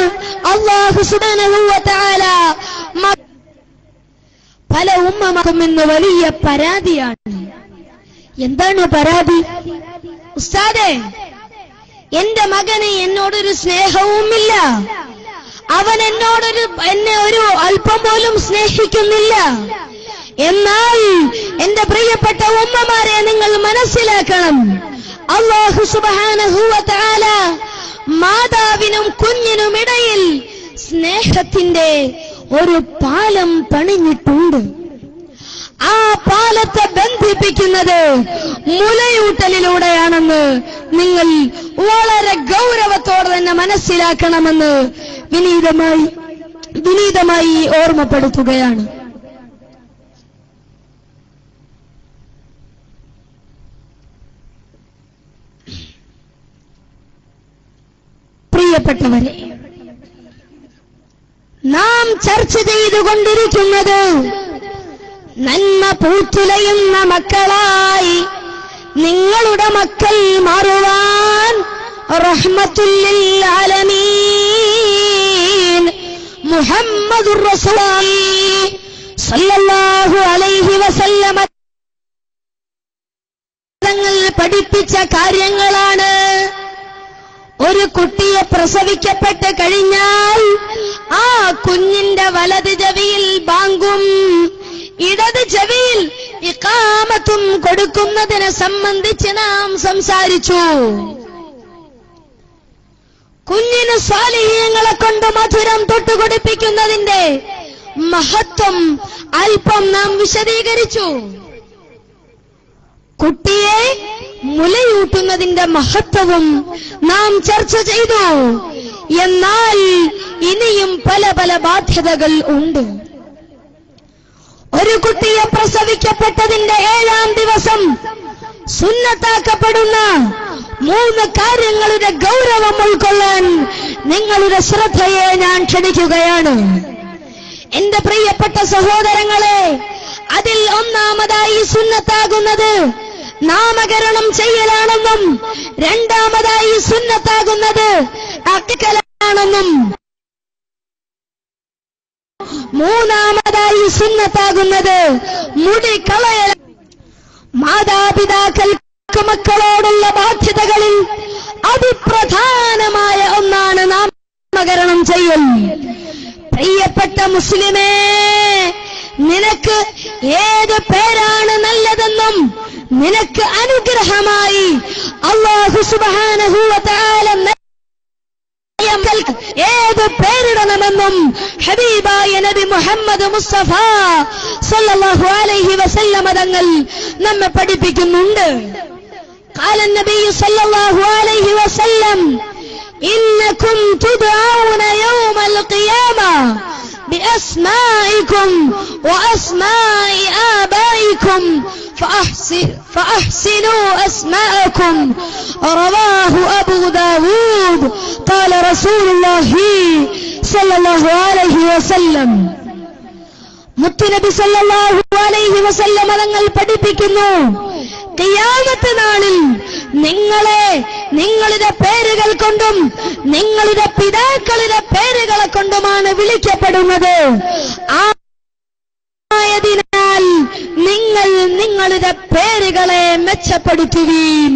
അള്ളാഹു സുബ്ഹാനഹു വ പല ഉമ്മമാക്കും ഇന്ന് വലിയ പരാതിയാണ്. എന്താണ് പരാതി? ഉസ്താദെ എന്റെ മകന് എന്നോടൊരു സ്നേഹവുമില്ല. അവൻ എന്നോടൊരു എന്നെ ഒരു അല്പം പോലും സ്നേഹിക്കുന്നില്ല. എന്നാൽ എന്റെ പ്രിയപ്പെട്ട ഉമ്മമാരെ നിങ്ങൾ മനസ്സിലാക്കണം. അള്ളാഹു തആല മാതാവിനും കുഞ്ഞിനും ഇടയിൽ സ്നേഹത്തിന്റെ ഒരു പാലം പണിഞ്ഞിട്ടുണ്ട്. ആ പാലത്തെ ബന്ധിപ്പിക്കുന്നത് മുലയൂട്ടലിലൂടെയാണെന്ന് നിങ്ങൾ വളരെ ഗൗരവത്തോടെ തന്നെ മനസ്സിലാക്കണമെന്ന് വിനീതമായി വിനീതമായി ഓർമ്മപ്പെടുത്തുകയാണ്. പ്രിയപ്പെട്ടവരെ നാം ചർച്ച ചെയ്തുകൊണ്ടിരിക്കുന്നത് നന്മ പൂത്തുലയുന്ന മക്കളായി നിങ്ങളുടെ മക്കൾ മാറുവാൻ റഹ്മത്തുല്ലിൽ ആലമീൻ അലൈഹി വസല്ലമ പഠിപ്പിച്ച കാര്യങ്ങളാണ് ഒരു കുട്ടിയെ പ്രസവിക്കപ്പെട്ട് കഴിഞ്ഞാൽ ആ കുഞ്ഞിന്റെ വലത് ചെവിയിൽ ബാങ്കും ഇടത് ചെവിയിൽ ഇക്കാമത്തും കൊടുക്കുന്നതിനെ സംബന്ധിച്ച് നാം സംസാരിച്ചു. കുഞ്ഞിന് സ്വാലിഹ്യങ്ങളെ കൊണ്ട് മധുരം തൊട്ടുകൊടുപ്പിക്കുന്നതിന്റെ മഹത്വം അല്പം നാം വിശദീകരിച്ചു. കുട്ടിയെ മുലയൂട്ടുന്നതിന്റെ മഹത്വവും നാം ചർച്ച ചെയ്തു. എന്നാൽ ഇനിയും പല പല ബാധ്യതകൾ ഉണ്ട്. ഒരു കുട്ടിയെ പ്രസവിക്കപ്പെട്ടതിന്റെ ഏഴാം ദിവസം സുന്നത്താക്കപ്പെടുന്ന മൂന്ന് കാര്യങ്ങളുടെ ഗൗരവം ഉൾക്കൊള്ളാൻ നിങ്ങളുടെ ശ്രദ്ധയെ ഞാൻ ക്ഷണിക്കുകയാണ്. എന്റെ പ്രിയപ്പെട്ട സഹോദരങ്ങളെ അതിൽ ഒന്നാമതായി സുന്നത്താകുന്നത് നാമകരണം ചെയ്യലാണെന്നും രണ്ടാമതായി സുന്നത്താകുന്നത് അക്കലാണെന്നും മൂന്നാമതായി സുന്നത്താകുന്നത് മുടി കളയൽ മാതാപിതാക്കൾക്ക് മക്കളോടുള്ള ബാധ്യതകളിൽ അതിപ്രധാനമായ ഒന്നാണ് നാമകരണം ചെയ്യൽ. പ്രിയപ്പെട്ട മുസ്ലിമേ നിനക്ക് ഏത് പേരാണ് നല്ലതെന്നും നിനക്ക് അനുഗ്രഹമായി അള്ളാഹു സുബാനഹൂവത്താല ഏത് പേരിടണമെന്നും ഹബീബായ നബി മുഹമ്മദ് മുസ്തഫ സല്ലല്ലാഹു അലൈഹി വസല്ലമ തങ്ങൾ നമ്മെ പഠിപ്പിക്കുന്നുണ്ട് قال النبي صلى الله عليه وسلم إنكم تدعون يوم القيامة بأسمائكم وأسماء آبائكم فأحسن فأحسنوا أسماءكم رواه أبو داود قال رسول الله صلى الله عليه وسلم മുത്തുനബി സല്ലല്ലാഹു അലൈഹി വസല്ലമ തങ്ങൾ പഠിപ്പിക്കുന്നു ഖിയാമത്ത് നാളിൽ നിങ്ങളെ നിങ്ങളുടെ പേരുകൾ കൊണ്ടും നിങ്ങളുടെ പിതാക്കളുടെ പേരുകളെ കൊണ്ടുമാണ് വിളിക്കപ്പെടുന്നത്. ആയതിനാൽ നിങ്ങൾ നിങ്ങളുടെ പേരുകളെ മെച്ചപ്പെടുത്തുകയും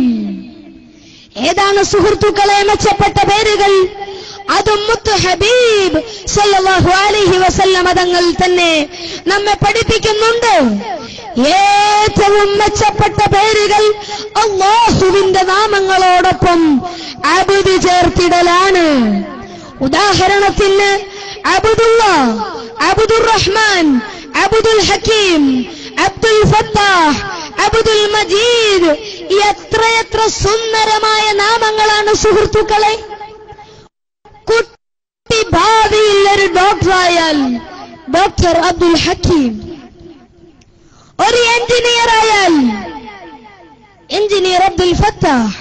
ഏതാണ് സുഹൃത്തുക്കളെ മെച്ചപ്പെട്ട പേരുകൾ? അതും മുത്തു ഹബീബ് സല്ലല്ലാഹു അലൈഹി വസല്ലമ തങ്ങൾ തന്നെ നമ്മെ പഠിപ്പിക്കുന്നുണ്ട്. ഏറ്റവും മെച്ചപ്പെട്ട പേരുകൾ അള്ളാഹുവിന്റെ നാമങ്ങളോടൊപ്പം അബുദ് ചേർത്തിടലാണ്. ഉദാഹരണത്തിന് അബുദുള്ള അബുദുർ റഹ്മാൻ അബുദുൽ ഹക്കീം അബ്ദുൽ ഫത്താഹ് അബുദുൽ മജീദ് എത്രയെത്ര സുന്ദരമായ നാമങ്ങളാണ് സുഹൃത്തുക്കളെ. കുട്ടി ഭാവിയിൽ ഒരു ഡോക്ടറായാൽ ഡോക്ടർ അബ്ദുൽ ഹക്കീം. ഒരു എഞ്ചിനീയർ ആയാൽ എഞ്ചിനീയർ അബ്ദുൽ ഫത്താഹ്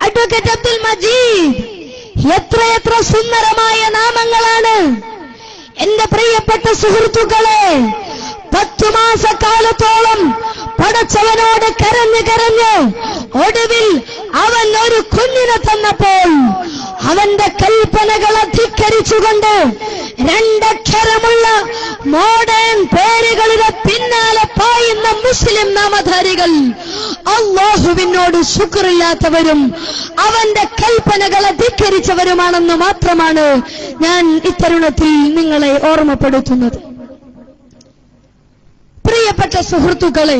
അഡ്വക്കേറ്റ് അബ്ദുൽ മജീദ്. എത്ര എത്ര സുന്ദരമായ നാമങ്ങളാണ്. എന്റെ പ്രിയപ്പെട്ട സുഹൃത്തുക്കളെ പത്തു മാസക്കാലത്തോളം പടച്ചവനോട് കരഞ്ഞ് കരഞ്ഞ് ഒടുവിൽ അവൻ ഒരു കുഞ്ഞിനെ തന്നപ്പോൾ അവന്റെ കൽപ്പനകൾ അധിക്കരിച്ചുകൊണ്ട് രണ്ടക്ഷരമുള്ള മോഡേൺ പേരുകളുടെ പിന്നാലെ പായുന്ന മുസ്ലിം നാമധാരികൾ അള്ളാഹുവിനോട് ശുക്രില്ലാത്തവരും അവന്റെ കൽപ്പനകളെ ധിക്കരിച്ചവരുമാണെന്ന് മാത്രമാണ് ഞാൻ ഇത്തരുണത്തിൽ നിങ്ങളെ ഓർമ്മപ്പെടുത്തുന്നത്. പ്രിയപ്പെട്ട സുഹൃത്തുക്കളെ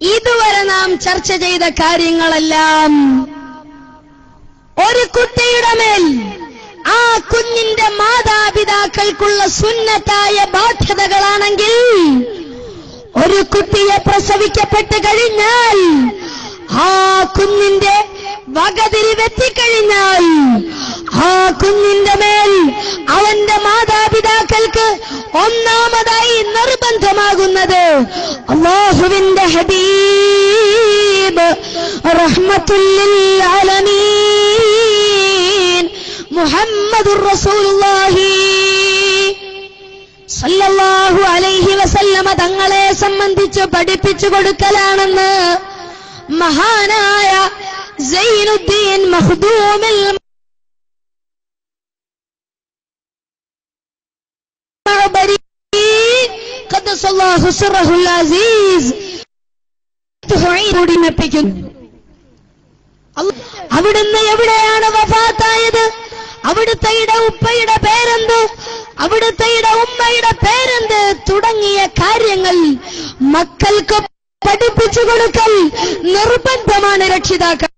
ഇതുവരെ നാം ചർച്ച ചെയ്ത കാര്യങ്ങളെല്ലാം ഒരു കുട്ടിയുടെ മേൽ ആ കുഞ്ഞിന്റെ മാതാപിതാക്കൾക്കുള്ള സുന്നത്തായ ബാധ്യതകളാണെങ്കിൽ ഒരു കുട്ടിയെ പ്രസവിക്കപ്പെട്ട് കഴിഞ്ഞാൽ ആ കുഞ്ഞിന്റെ വകതിരിവെത്തിക്കഴിഞ്ഞാൽ ആ കുഞ്ഞിന്റെ മേൽ അവന്റെ മാതാപിതാക്കൾക്ക് ഒന്നാമതായി നിർബന്ധമാകുന്നത് അള്ളാഹുവിന്റെ ഹബീബ് റഹ്മത്തുല്ലിൽ ആലമീൻ മുഹമ്മദുർ റസൂലുള്ളാഹി സല്ലല്ലാഹു അലൈഹി വസല്ലമ തങ്ങളെ സംബന്ധിച്ച് പഠിപ്പിച്ചു കൊടുക്കലാണെന്ന് മഹാനായ സൈനുദ്ദീൻ മഹ്ദൂമിൽ അവിടുന്ന് എവിടെയാണ് വഫാത്തായത്? അവിടുത്തെയുടെ ഉപ്പയുടെ പേരെന്ത്? ഇട ഉമ്മയുടെ പേരെന്ത്? തുടങ്ങിയ കാര്യങ്ങൾ മക്കൾക്ക് പഠിപ്പിച്ചു കൊടുക്കൽ നിർബന്ധമാണ് രക്ഷിതാക്കൾ.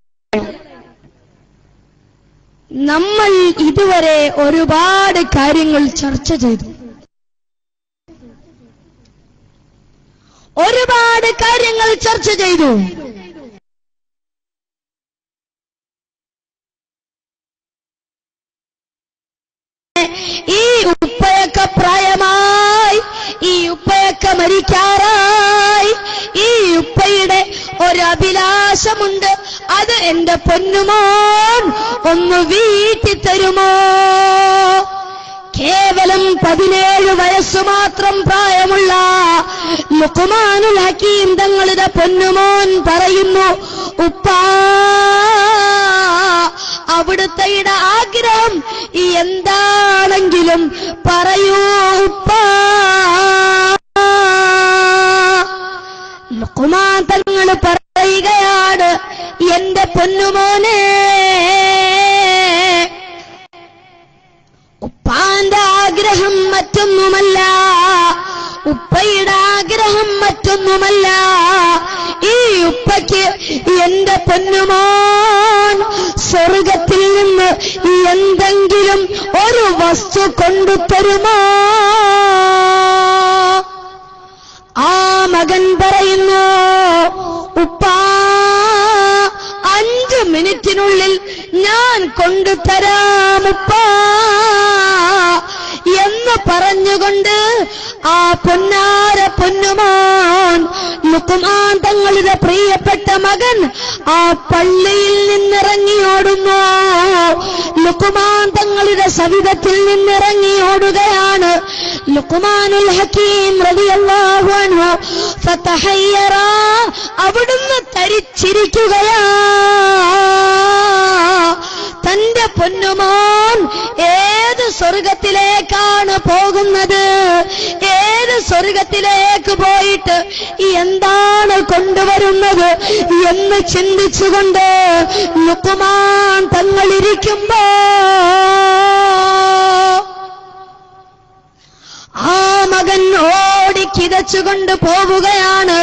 നമ്മൾ ഇതുവരെ ഒരുപാട് കാര്യങ്ങൾ ചർച്ച ചെയ്തു. ഒരുപാട് കാര്യങ്ങൾ ചർച്ച ചെയ്തു. വീട്ടി തരുമോ കേവലം പതിനേഴ് വയസ്സ് മാത്രം പ്രായമുള്ള ലുക്കുമാനുൽ ഹക്കീം തങ്ങളുടെ പൊന്നുമോൻ പറയുന്നു ഉപ്പാ അവിടുത്തെയുടെ ആഗ്രഹം എന്താണെങ്കിലും പറയൂ ഉപ്പാ. ലുക്കുമാൻ തങ്ങൾ പറയുകയാണ് എന്റെ പൊന്നുമോനെ. ഉപ്പാന്റെ ആഗ്രഹം മറ്റൊന്നുമല്ല. ഉപ്പയുടെ ആഗ്രഹം മറ്റൊന്നുമല്ല. ഈ ഉപ്പയ്ക്ക് എന്റെ പൊന്നുമോൻ സ്വർഗത്തിൽ നിന്ന് എന്തെങ്കിലും ഒരു വസ്തു കൊണ്ടു കൊണ്ടുതരുമോ? ആ മകൻ പറയുന്നു ഉപ്പാ അഞ്ച് മിനിറ്റിനുള്ളിൽ ഞാൻ കൊണ്ടുതരാം ഉപ്പാ. എന്ന് പറഞ്ഞുകൊണ്ട് ആ പൊന്നാര പൊന്നുമാൻ ലുക്കുമാൻ തങ്ങളുടെ പ്രിയപ്പെട്ട മകൻ ആ പള്ളിയിൽ നിന്നിറങ്ങി ഓടുന്നു. ലുക്കുമാൻ തങ്ങളുടെ സവിധത്തിൽ നിന്നിറങ്ങി ഓടുകയാണ്. ലുക്കുമാനുൽ ഹക്കീം ഫതഹയ്യറ അവിടുന്ന് തരിച്ചിരിക്കുകയാ. തന്റെ പൊന്നുമോൻ സ്വർഗത്തിലേക്കാണ് പോകുന്നത്. ഏത് സ്വർഗത്തിലേക്ക് പോയിട്ട് എന്താണ് കൊണ്ടുവരുന്നത് എന്ന് ചിന്തിച്ചുകൊണ്ട് ലുക്കുമാൻ തങ്ങളിരിക്കുമ്പോ ആ മകൻ ഓടി കിതച്ചുകൊണ്ട് പോവുകയാണ്.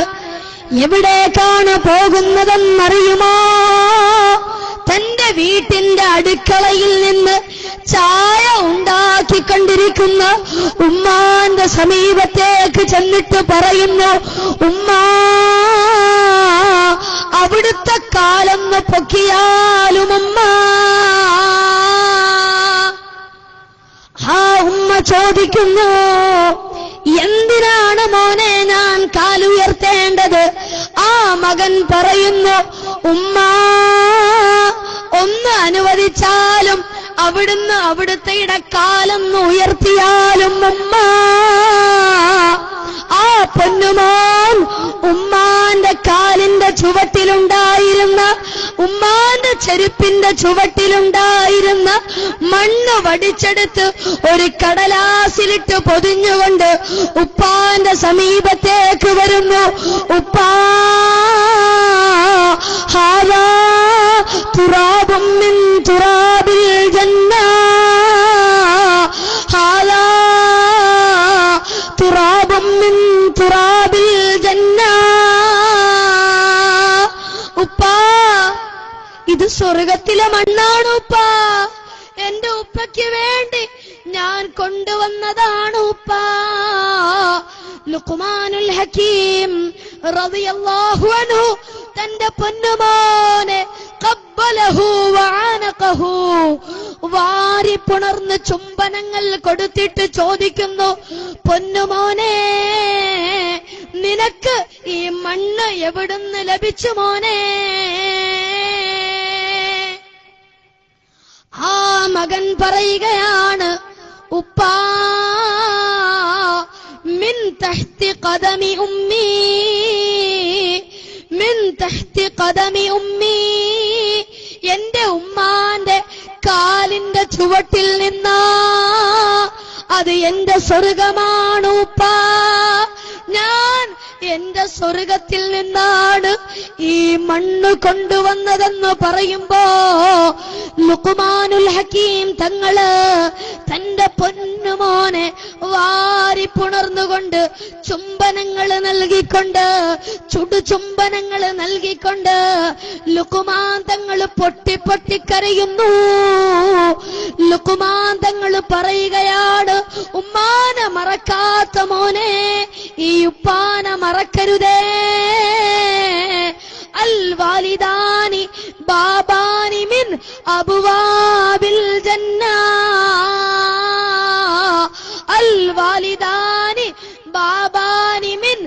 എവിടേക്കാണ് പോകുന്നതെന്നറിയുമോ? തന്റെ വീട്ടിന്റെ അടുക്കളയിൽ നിന്ന് ചായ ഉണ്ടാക്കിക്കൊണ്ടിരിക്കുന്ന ഉമ്മാന്റെ സമീപത്തേക്ക് ചെന്നിട്ട് പറയുന്നു ഉമ്മാ അവിടുത്തെ കാലൊന്ന് പൊക്കിയാലും ഉമ്മ. ആ ഉമ്മ ചോദിക്കുന്നു എന്തിനാണ് മോനെ ഞാൻ കാലുയർത്തേണ്ടത് ആ മകൻ പറയുന്നു ഉമ്മ ഒന്ന് അനുവദിച്ചാലും അവിടുന്ന് അവിടുത്തെ ഇടക്കാലം ഉയർത്തിയാലും ഉമ്മ. ആ പൊന്നുമോൻ ഉമ്മാന്റെ കാലിന്റെ ചുവട്ടിലുണ്ടായിരുന്ന ഉമ്മാന്റെ ചെരുപ്പിന്റെ ചുവട്ടിലുണ്ടായിരുന്ന മണ്ണ് വടിച്ചെടുത്ത് ഒരു കടലാസിലിട്ട് പൊതിഞ്ഞുകൊണ്ട് ഉപ്പാന്റെ സമീപത്തേക്ക് വരുന്നു. ഉപ്പാ തുറാബും തുറാബിൽ ഇത് സ്വർഗത്തിലെ മണ്ണാണ് ഉപ്പാ. എന്റെ ഉപ്പയ്ക്ക് വേണ്ടി ഞാൻ കൊണ്ടുവന്നതാണ് ഉപ്പാ. ലുക്കുമാനുൽ ഹക്കീം റളിയല്ലാഹു അൻഹു തന്റെ പൊന്നുമോനെ വാരി പുണർന്ന് ചുംബനങ്ങൾ കൊടുത്തിട്ട് ചോദിക്കുന്നു പൊന്നുമോനെ നിനക്ക് ഈ മണ്ണ് എവിടുന്ന് ലഭിച്ചു മോനെ? ആ മകൻ പറയുകയാണ് ഉപ്പാ മിൻ തഹ്തി ഖദമി ഉമ്മി മിൻ തഹ്തി ഖദമി ഉമ്മി എന്റെ ഉമ്മാന്റെ കാലിന്റെ ചുവട്ടിൽ നിന്നാ അത് എന്റെ സ്വർഗമാണ് ഉപ്പാ ഞാൻ എന്റെ സ്വർഗത്തിൽ നിന്നാണ് ഈ മണ്ണ് കൊണ്ടുവന്നതെന്ന് പറയുമ്പോ ലുക്കുമാനുൽ ഹക്കീം തങ്ങൾ തന്റെ പൊന്നുമോനെ വാരി പുണർന്നുകൊണ്ട് ചുംബനങ്ങൾ നൽകിക്കൊണ്ട് ചുടു ചുംബനങ്ങൾ നൽകിക്കൊണ്ട് ലുക്കുമാൻ തങ്ങൾ പൊട്ടി പൊട്ടിക്കരയുന്നു. ലുക്കുമാൻ തങ്ങൾ പറയുകയാണ് ഉമ്മാനെ മറക്കാത്ത മോനെ ഈ ഉപ്പാനെ മറക്കരുതേ അൽ വാലിദാനി ബാബാനി മിൻ അബുവാബിൽ ജന്ന അൽ വാലിദാനി ബാബാനി മിൻ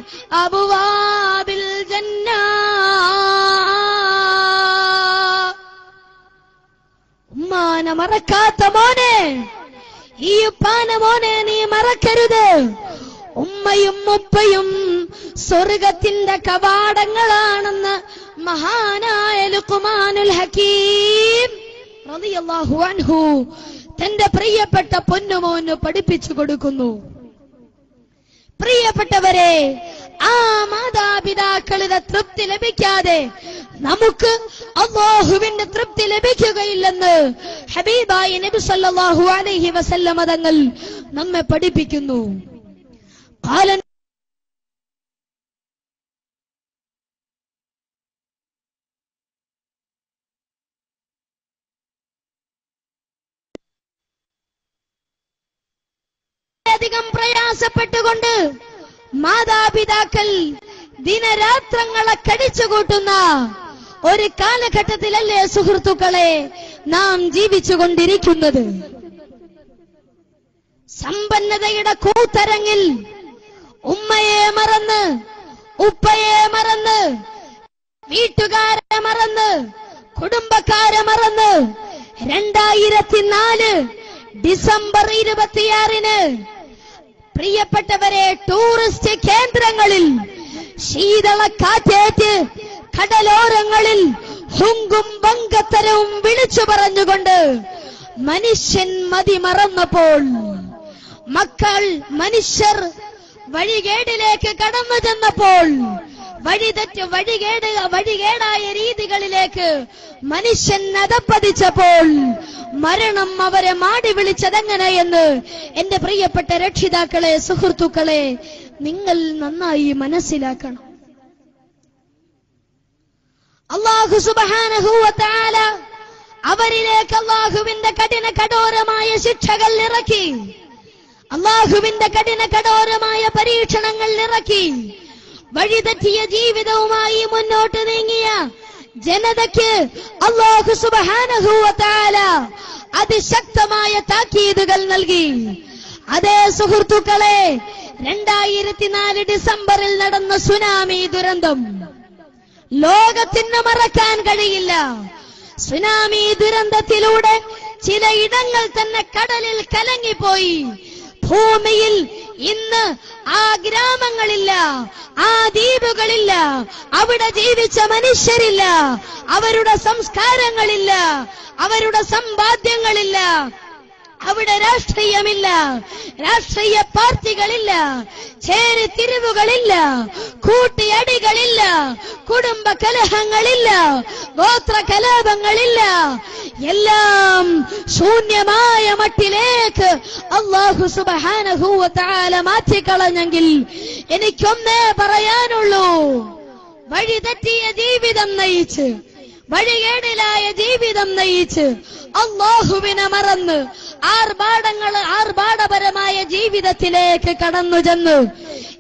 അബുവാബിൽ ജന്ന ഉമ്മാനെ മറക്കാത്ത മോനെ ഈ ഉപ്പാന മോനെ നീ മറക്കരുത് ഉമ്മയും ഉപ്പയും സ്വർഗത്തിന്റെ കവാടങ്ങളാണെന്ന് മഹാനായ ലുക്കുമാനുൽ ഹക്കീം അൻഹു തന്റെ പ്രിയപ്പെട്ട പൊന്നുമോന് പഠിപ്പിച്ചു കൊടുക്കുന്നു. പ്രിയപ്പെട്ടവരെ ആ മാതാപിതാക്കളുടെ തൃപ്തി ലഭിക്കാതെ നമുക്ക് അള്ളാഹുവിന്റെ തൃപ്തി ലഭിക്കുകയില്ലെന്ന് ഹബീബായി നബി സല്ലല്ലാഹു അലൈഹി വസല്ലമ തങ്ങൾ നമ്മെ പഠിപ്പിക്കുന്നു. قال അധികം പ്രയാസപ്പെട്ടുകൊണ്ട് മാതാപിതാക്കൾ ദിനരാത്രങ്ങളെ കടിച്ചുകൂട്ടുന്ന ഒരു കാലഘട്ടത്തിലല്ലേ സുഹൃത്തുക്കളെ നാം ജീവിച്ചുകൊണ്ടിരിക്കുന്നത്? സമ്പന്നതയുടെ കൂത്തരങ്ങിൽ ഉമ്മയെ മറന്ന് ഉപ്പയെ മറന്ന് വീട്ടുകാരെ മറന്ന് കുടുംബക്കാരെ മറന്ന് രണ്ടായിരത്തി നാല് ഡിസംബർ ഇരുപത്തിയാറിന് പ്രിയപ്പെട്ടവരെ ടൂറിസ്റ്റ് കേന്ദ്രങ്ങളിൽ ശീതള കാറ്റേറ്റ് കടലോരങ്ങളിൽ ഹുങ്കും വങ്കത്തരവും വിളിച്ചു പറഞ്ഞുകൊണ്ട് മനുഷ്യൻ മതി മറന്നപ്പോൾ. മക്കൾ മനുഷ്യർ വഴികേടിലേക്ക് കടന്നു ചെന്നപ്പോൾ വഴിതെറ്റ് വഴികേട് വഴികേടായ രീതികളിലേക്ക് മനുഷ്യൻ അതപ്പതിച്ചപ്പോൾ മരണം അവരെ മാടി വിളിച്ചതെങ്ങനെയെന്ന് എന്റെ പ്രിയപ്പെട്ട രക്ഷിതാക്കളെ സുഹൃത്തുക്കളെ നിങ്ങൾ നന്നായി മനസ്സിലാക്കണം. അള്ളാഹു സുബാനഹൂവത്താല അവരിലേക്ക് അള്ളാഹുവിന്റെ കഠിന കഠോരമായ ശിക്ഷകൾ ഇറക്കി അള്ളാഹുവിന്റെ കഠിന കഠോരമായ പരീക്ഷണങ്ങൾ ഇറക്കി വഴിതെറ്റിയ ജീവിതവുമായി മുന്നോട്ട് നീങ്ങിയ ജനതയ്ക്ക് അള്ളാഹു സുബാനഹൂവത്താല അതിശക്തമായ താക്കീതുകൾ നൽകി. അതേ സുഹൃത്തുക്കളെ രണ്ടായിരത്തി നാല് ഡിസംബറിൽ നടന്ന സുനാമി ദുരന്തം ലോകത്തിന് മറക്കാൻ കഴിയില്ല. സുനാമി ദുരന്തത്തിലൂടെ ചില ഇടങ്ങൾ തന്നെ കടലിൽ കലങ്ങിപ്പോയി. ഭൂമിയിൽ ഇന്ന് ആ ഗ്രാമങ്ങളില്ല ആ ദ്വീപുകളില്ല അവിടെ ജീവിച്ച മനുഷ്യരില്ല അവരുടെ സംസ്കാരങ്ങളില്ല അവരുടെ സമ്പാദ്യങ്ങളില്ല. അവിടെ രാഷ്ട്രീയമില്ല. രാഷ്ട്രീയ പാർട്ടികളില്ല. ചേരി ചേരിതിരിവുകളില്ല കൂട്ടിയടികളില്ല. കുടുംബ കലഹങ്ങളില്ല. ഗോത്ര കലാപങ്ങളില്ല. എല്ലാം ശൂന്യമായ മട്ടിലേക്ക് അള്ളാഹു സുബാനഹൂവത്താല മാറ്റിക്കളഞ്ഞെങ്കിൽ എനിക്കൊന്നേ പറയാനുള്ളൂ. വഴിതെറ്റിയ ജീവിതം നയിച്ച് വഴികേടിലായ ജീവിതം നയിച്ച് അള്ളാഹുവിനെ മറന്ന് ആർഭാടങ്ങൾ ആർഭാടപരമായ ജീവിതത്തിലേക്ക് കടന്നു ചെന്ന്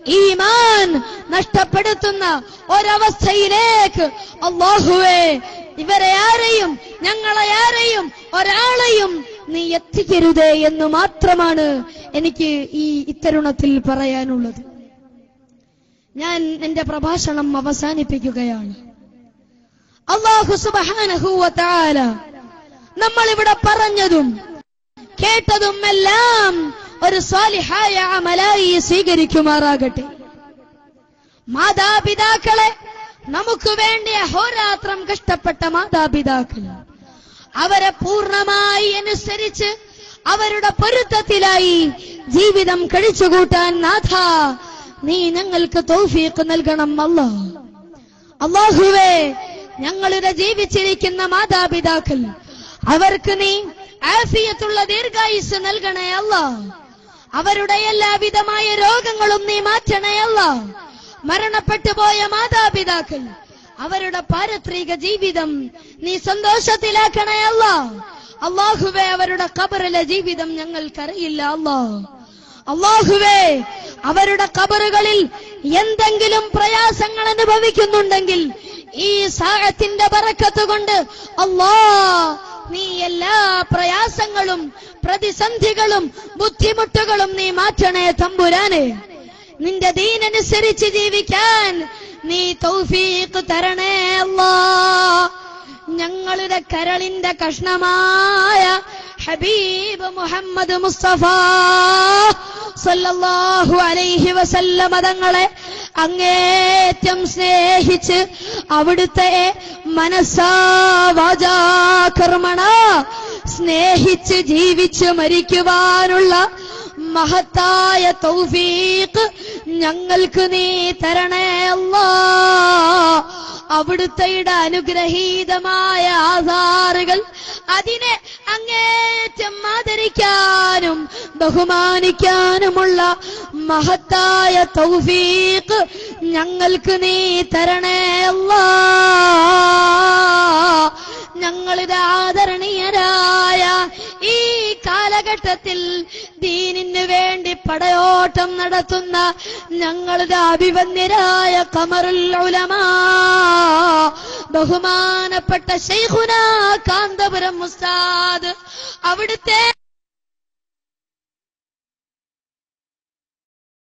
ഈമാൻ നഷ്ടപ്പെടുത്തുന്ന ഒരവസ്ഥയിലേക്ക് അള്ളാഹുവേ ഇവരെ ആരെയും ഞങ്ങളെ ആരെയും ഒരാളെയും നീ എത്തിക്കരുതേ എന്ന് മാത്രമാണ് എനിക്ക് ഈ ഇത്തരുണത്തിൽ പറയാനുള്ളത്. ഞാൻ എന്റെ പ്രഭാഷണം അവസാനിപ്പിക്കുകയാണ്. അള്ളാഹു സുബാനഹൂവത്താല നമ്മൾ ഇവിടെ പറഞ്ഞതും കേട്ടതും എല്ലാം ഒരു സ്വാലിഹായ അമലായി സ്വീകരിക്കുമാറാകട്ടെ. മാതാപിതാക്കളെ നമുക്ക് വേണ്ടി അഹോരാത്രം കഷ്ടപ്പെട്ട മാതാപിതാക്കൾ അവരെ പൂർണമായി അനുസരിച്ച് അവരുടെ പൊരുത്തത്തിലായി ജീവിതം കഴിച്ചുകൂട്ടാൻ നാഥ നീ ഞങ്ങൾക്ക് തൗഫീഖ് നൽകണം അല്ലോ അള്ളാഹുവേ ഞങ്ങളുടെ ജീവിച്ചിരിക്കുന്ന മാതാപിതാക്കൾ അവർക്ക് നീ ആഫിയത്തുള്ള ദീർഘായുസ് നൽകണേ അല്ല. അവരുടെ എല്ലാവിധമായ രോഗങ്ങളും നീ മാറ്റണേ അല്ല. മരണപ്പെട്ടു പോയ മാതാപിതാക്കൾ അവരുടെ പാരത്രിക ജീവിതം നീ സന്തോഷത്തിലാക്കണേ അല്ല. അള്ളാഹുവേ അവരുടെ കബറിലെ ജീവിതം ഞങ്ങൾക്കറിയില്ല അല്ല. അള്ളാഹുവേ അവരുടെ കബറുകളിൽ എന്തെങ്കിലും പ്രയാസങ്ങൾ അനുഭവിക്കുന്നുണ്ടെങ്കിൽ ഈ സാഹത്തിന്റെ പറക്കത്ത് കൊണ്ട് അല്ലാ നീ എല്ലാ പ്രയാസങ്ങളും പ്രതിസന്ധികളും ബുദ്ധിമുട്ടുകളും നീ മാറ്റണേ തമ്പുരാനെ. നിന്റെ ദീനനുസരിച്ച് ജീവിക്കാൻ നീ തൗഫീഖ് തരണേ അല്ലാ. ഞങ്ങളുടെ കരളിന്റെ കഷ്ണമായ ഹബീബ് മുഹമ്മദ് മുസ്തഫ സല്ലല്ലാഹു അലൈഹി വസല്ലമ തങ്ങളെ അങ്ങേറ്റം സ്നേഹിച്ച് അവിടുത്തെ മനസ്സാ വാചാ സ്നേഹിച്ച് ജീവിച്ച് മരിക്കുവാനുള്ള മഹത്തായ തൗഫീഖ് ഞങ്ങൾക്ക് നീ തരണേ അല്ലാ. അവിടുത്തെയുടെ അനുഗ്രഹീതമായ ആധാറുകൾ അതിനെ അങ്ങേറ്റം ആദരിക്കാനും ബഹുമാനിക്കാനുമുള്ള മഹത്തായ തൗഫീഖ് ഞങ്ങൾക്ക് നീ തരണേ അല്ലാ. ഞങ്ങളിത് ആദരണീയരായ ഈ കാലഘട്ടത്തിൽ ദീനിന് വേണ്ടി പടയോട്ടം നടത്തുന്ന ഞങ്ങളുടെ അഭിവന്യരായ കമറുൽ ഉലമാ ബഹുമാനപ്പെട്ട ശൈഖുന കാന്തപുരം മുസ്താദ് അവിടുത്തെ